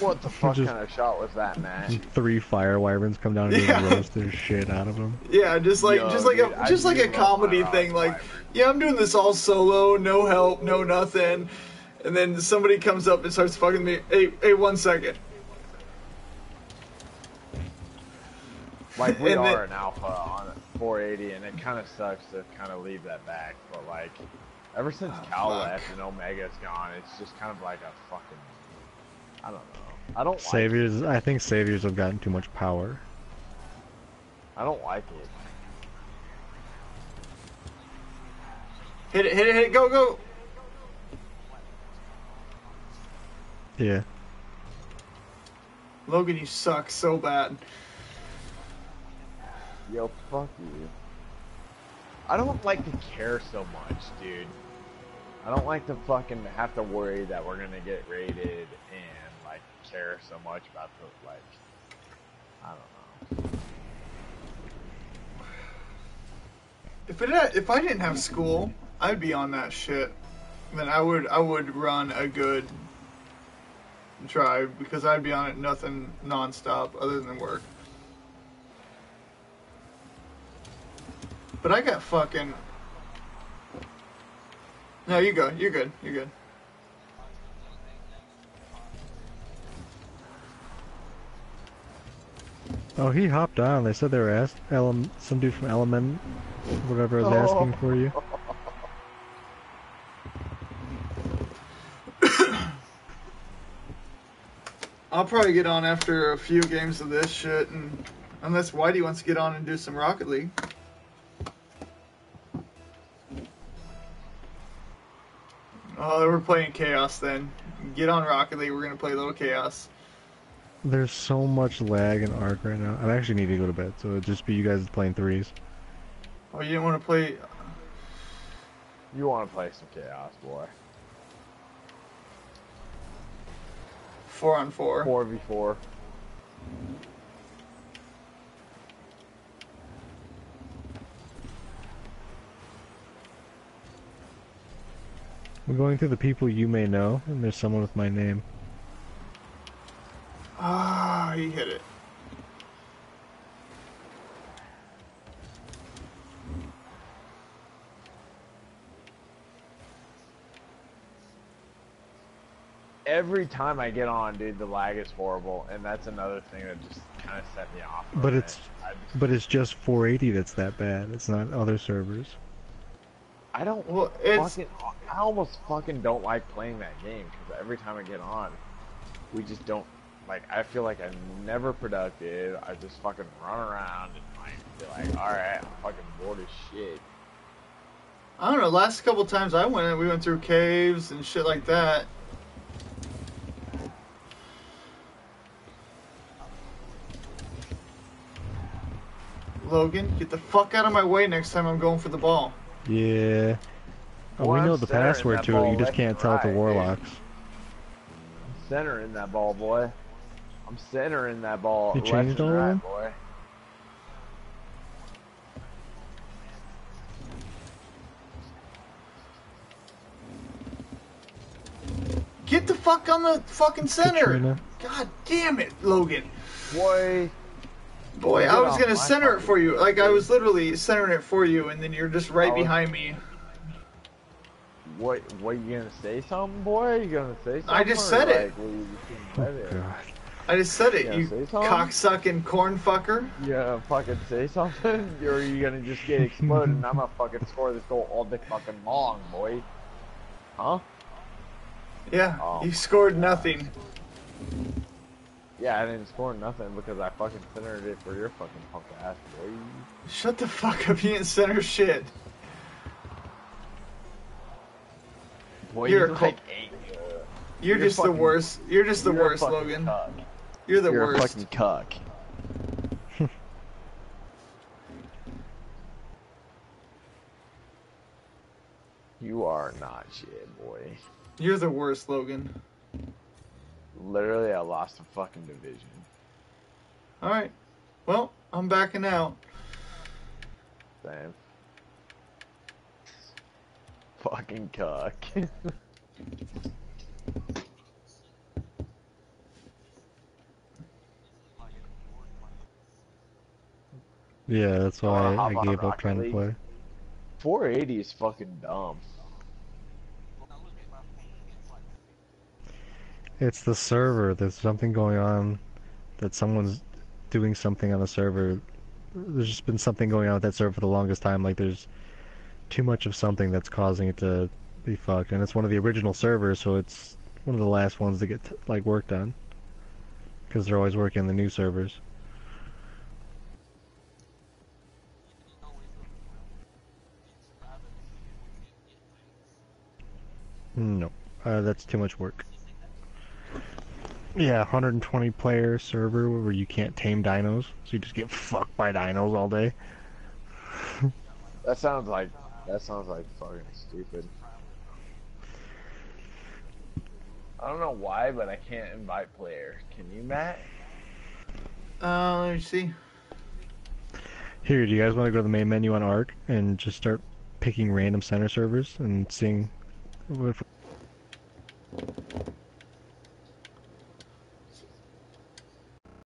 What the fuck Just- kind of shot was that, Matt? three fire wyverns come down and Yeah. roast the shit out of them. Yeah, just like Yo, just like dude, a I just like a comedy uh, thing. Rock Like, yeah, I'm doing this all solo, no help, no nothing, and then somebody comes up and starts fucking me. Hey, hey, one second. Like we And then- are an alpha on 480, and it kind of sucks to kind of leave that back. But like, ever since Oh, Cal fuck. left and Omega's gone, it's just kind of like a fucking. I don't know. I don't like. Saviors, I think saviors have gotten too much power. I don't like it. Hit it, hit it, hit it, go, go. Yeah. Logan, you suck so bad. Yo, fuck you. I don't like to care so much, dude. I don't like to fucking have to worry that we're gonna get raided and like care so much about the like. I don't know. If it had, if I didn't have school, I'd be on that shit. Then I would I would run a good tribe because I'd be on it nothing nonstop other than work. But I got fucking. No, you go. You're good. You're good. Oh, he hopped on. They said they were asked Ele- some dude from Element, whatever, was Oh. asking for you. I'll probably get on after a few games of this shit, and unless Whitey wants to get on and do some Rocket League. Playing Chaos then. Get on Rocket League. We're gonna play a little Chaos. There's so much lag in Ark right now. I actually need to go to bed, so it'll just be you guys playing threes. Oh, you didn't want to play? You want to play some chaos, boy? Four on four. Four v four. I'm going through the people you may know, and there's someone with my name. Ah, he hit it. Every time I get on, dude, the lag is horrible, and that's another thing that just kind of set me off. But it's- just, But it's just 480 that's that bad. It's not other servers. I don't Well, it's fucking. I almost fucking don't like playing that game because every time I get on, we just don't. Like, I feel like I'm never productive. I just fucking run around and like be like, all right, I'm fucking bored as shit. I don't know. Last couple times I went, we went through caves and shit like that. Logan, get the fuck out of my way next time I'm going for the ball. Yeah. Oh, Well, we know the password to it. You just can't and tell it to right, dude. warlocks. I'm centering that ball, boy. I'm centering that ball. You left changed and all of right, boy. Get the fuck on the fucking center. Katrina. God damn it, Logan. Boy, Boy, I was gonna center it for you. Like I was literally centering it for you, and then you're just right was- behind me. what? What you gonna say? Something, boy? Are You gonna say something? I just said it. like, what you just Oh, gonna say oh, it? God. I just said it, Yeah, you say something. cocksucking corn fucker. You gonna fucking say something? Or are you gonna just get exploded and I'm gonna fucking score this goal all day fucking long, boy? Huh? Yeah, Oh. you scored nothing. Yeah, I didn't score nothing because I fucking centered it for your fucking punk ass, boy. Shut the fuck up, you ain't center shit. Boy, You're you a cul- like eight. uh, You're, You're just the worst. You're just the you're worst, Logan. cuck. You're the You're worst. a fucking cuck. you are not shit, boy. You're the worst, Logan. Literally, I lost a fucking division. Alright. Well, I'm backing out. Same. Fucking cuck. Yeah, that's why I, I gave up Rocket trying to play. 480 is fucking dumb. It's the server. There's something going on that someone's doing something on the server. There's just been something going on with that server for the longest time. Like there's too much of something that's causing it to be fucked. And it's one of the original servers, so it's one of the last ones to get like worked on. Because they're always working on the new servers. No, uh, that's too much work. Yeah, 120 player server where you can't tame dinos, so you just get fucked by dinos all day. That sounds like that sounds like fucking stupid. I don't know why, but I can't invite players. Can you, Matt? Uh, let me see. Here, do you guys want to go to the main menu on Ark and just start picking random center servers and seeing if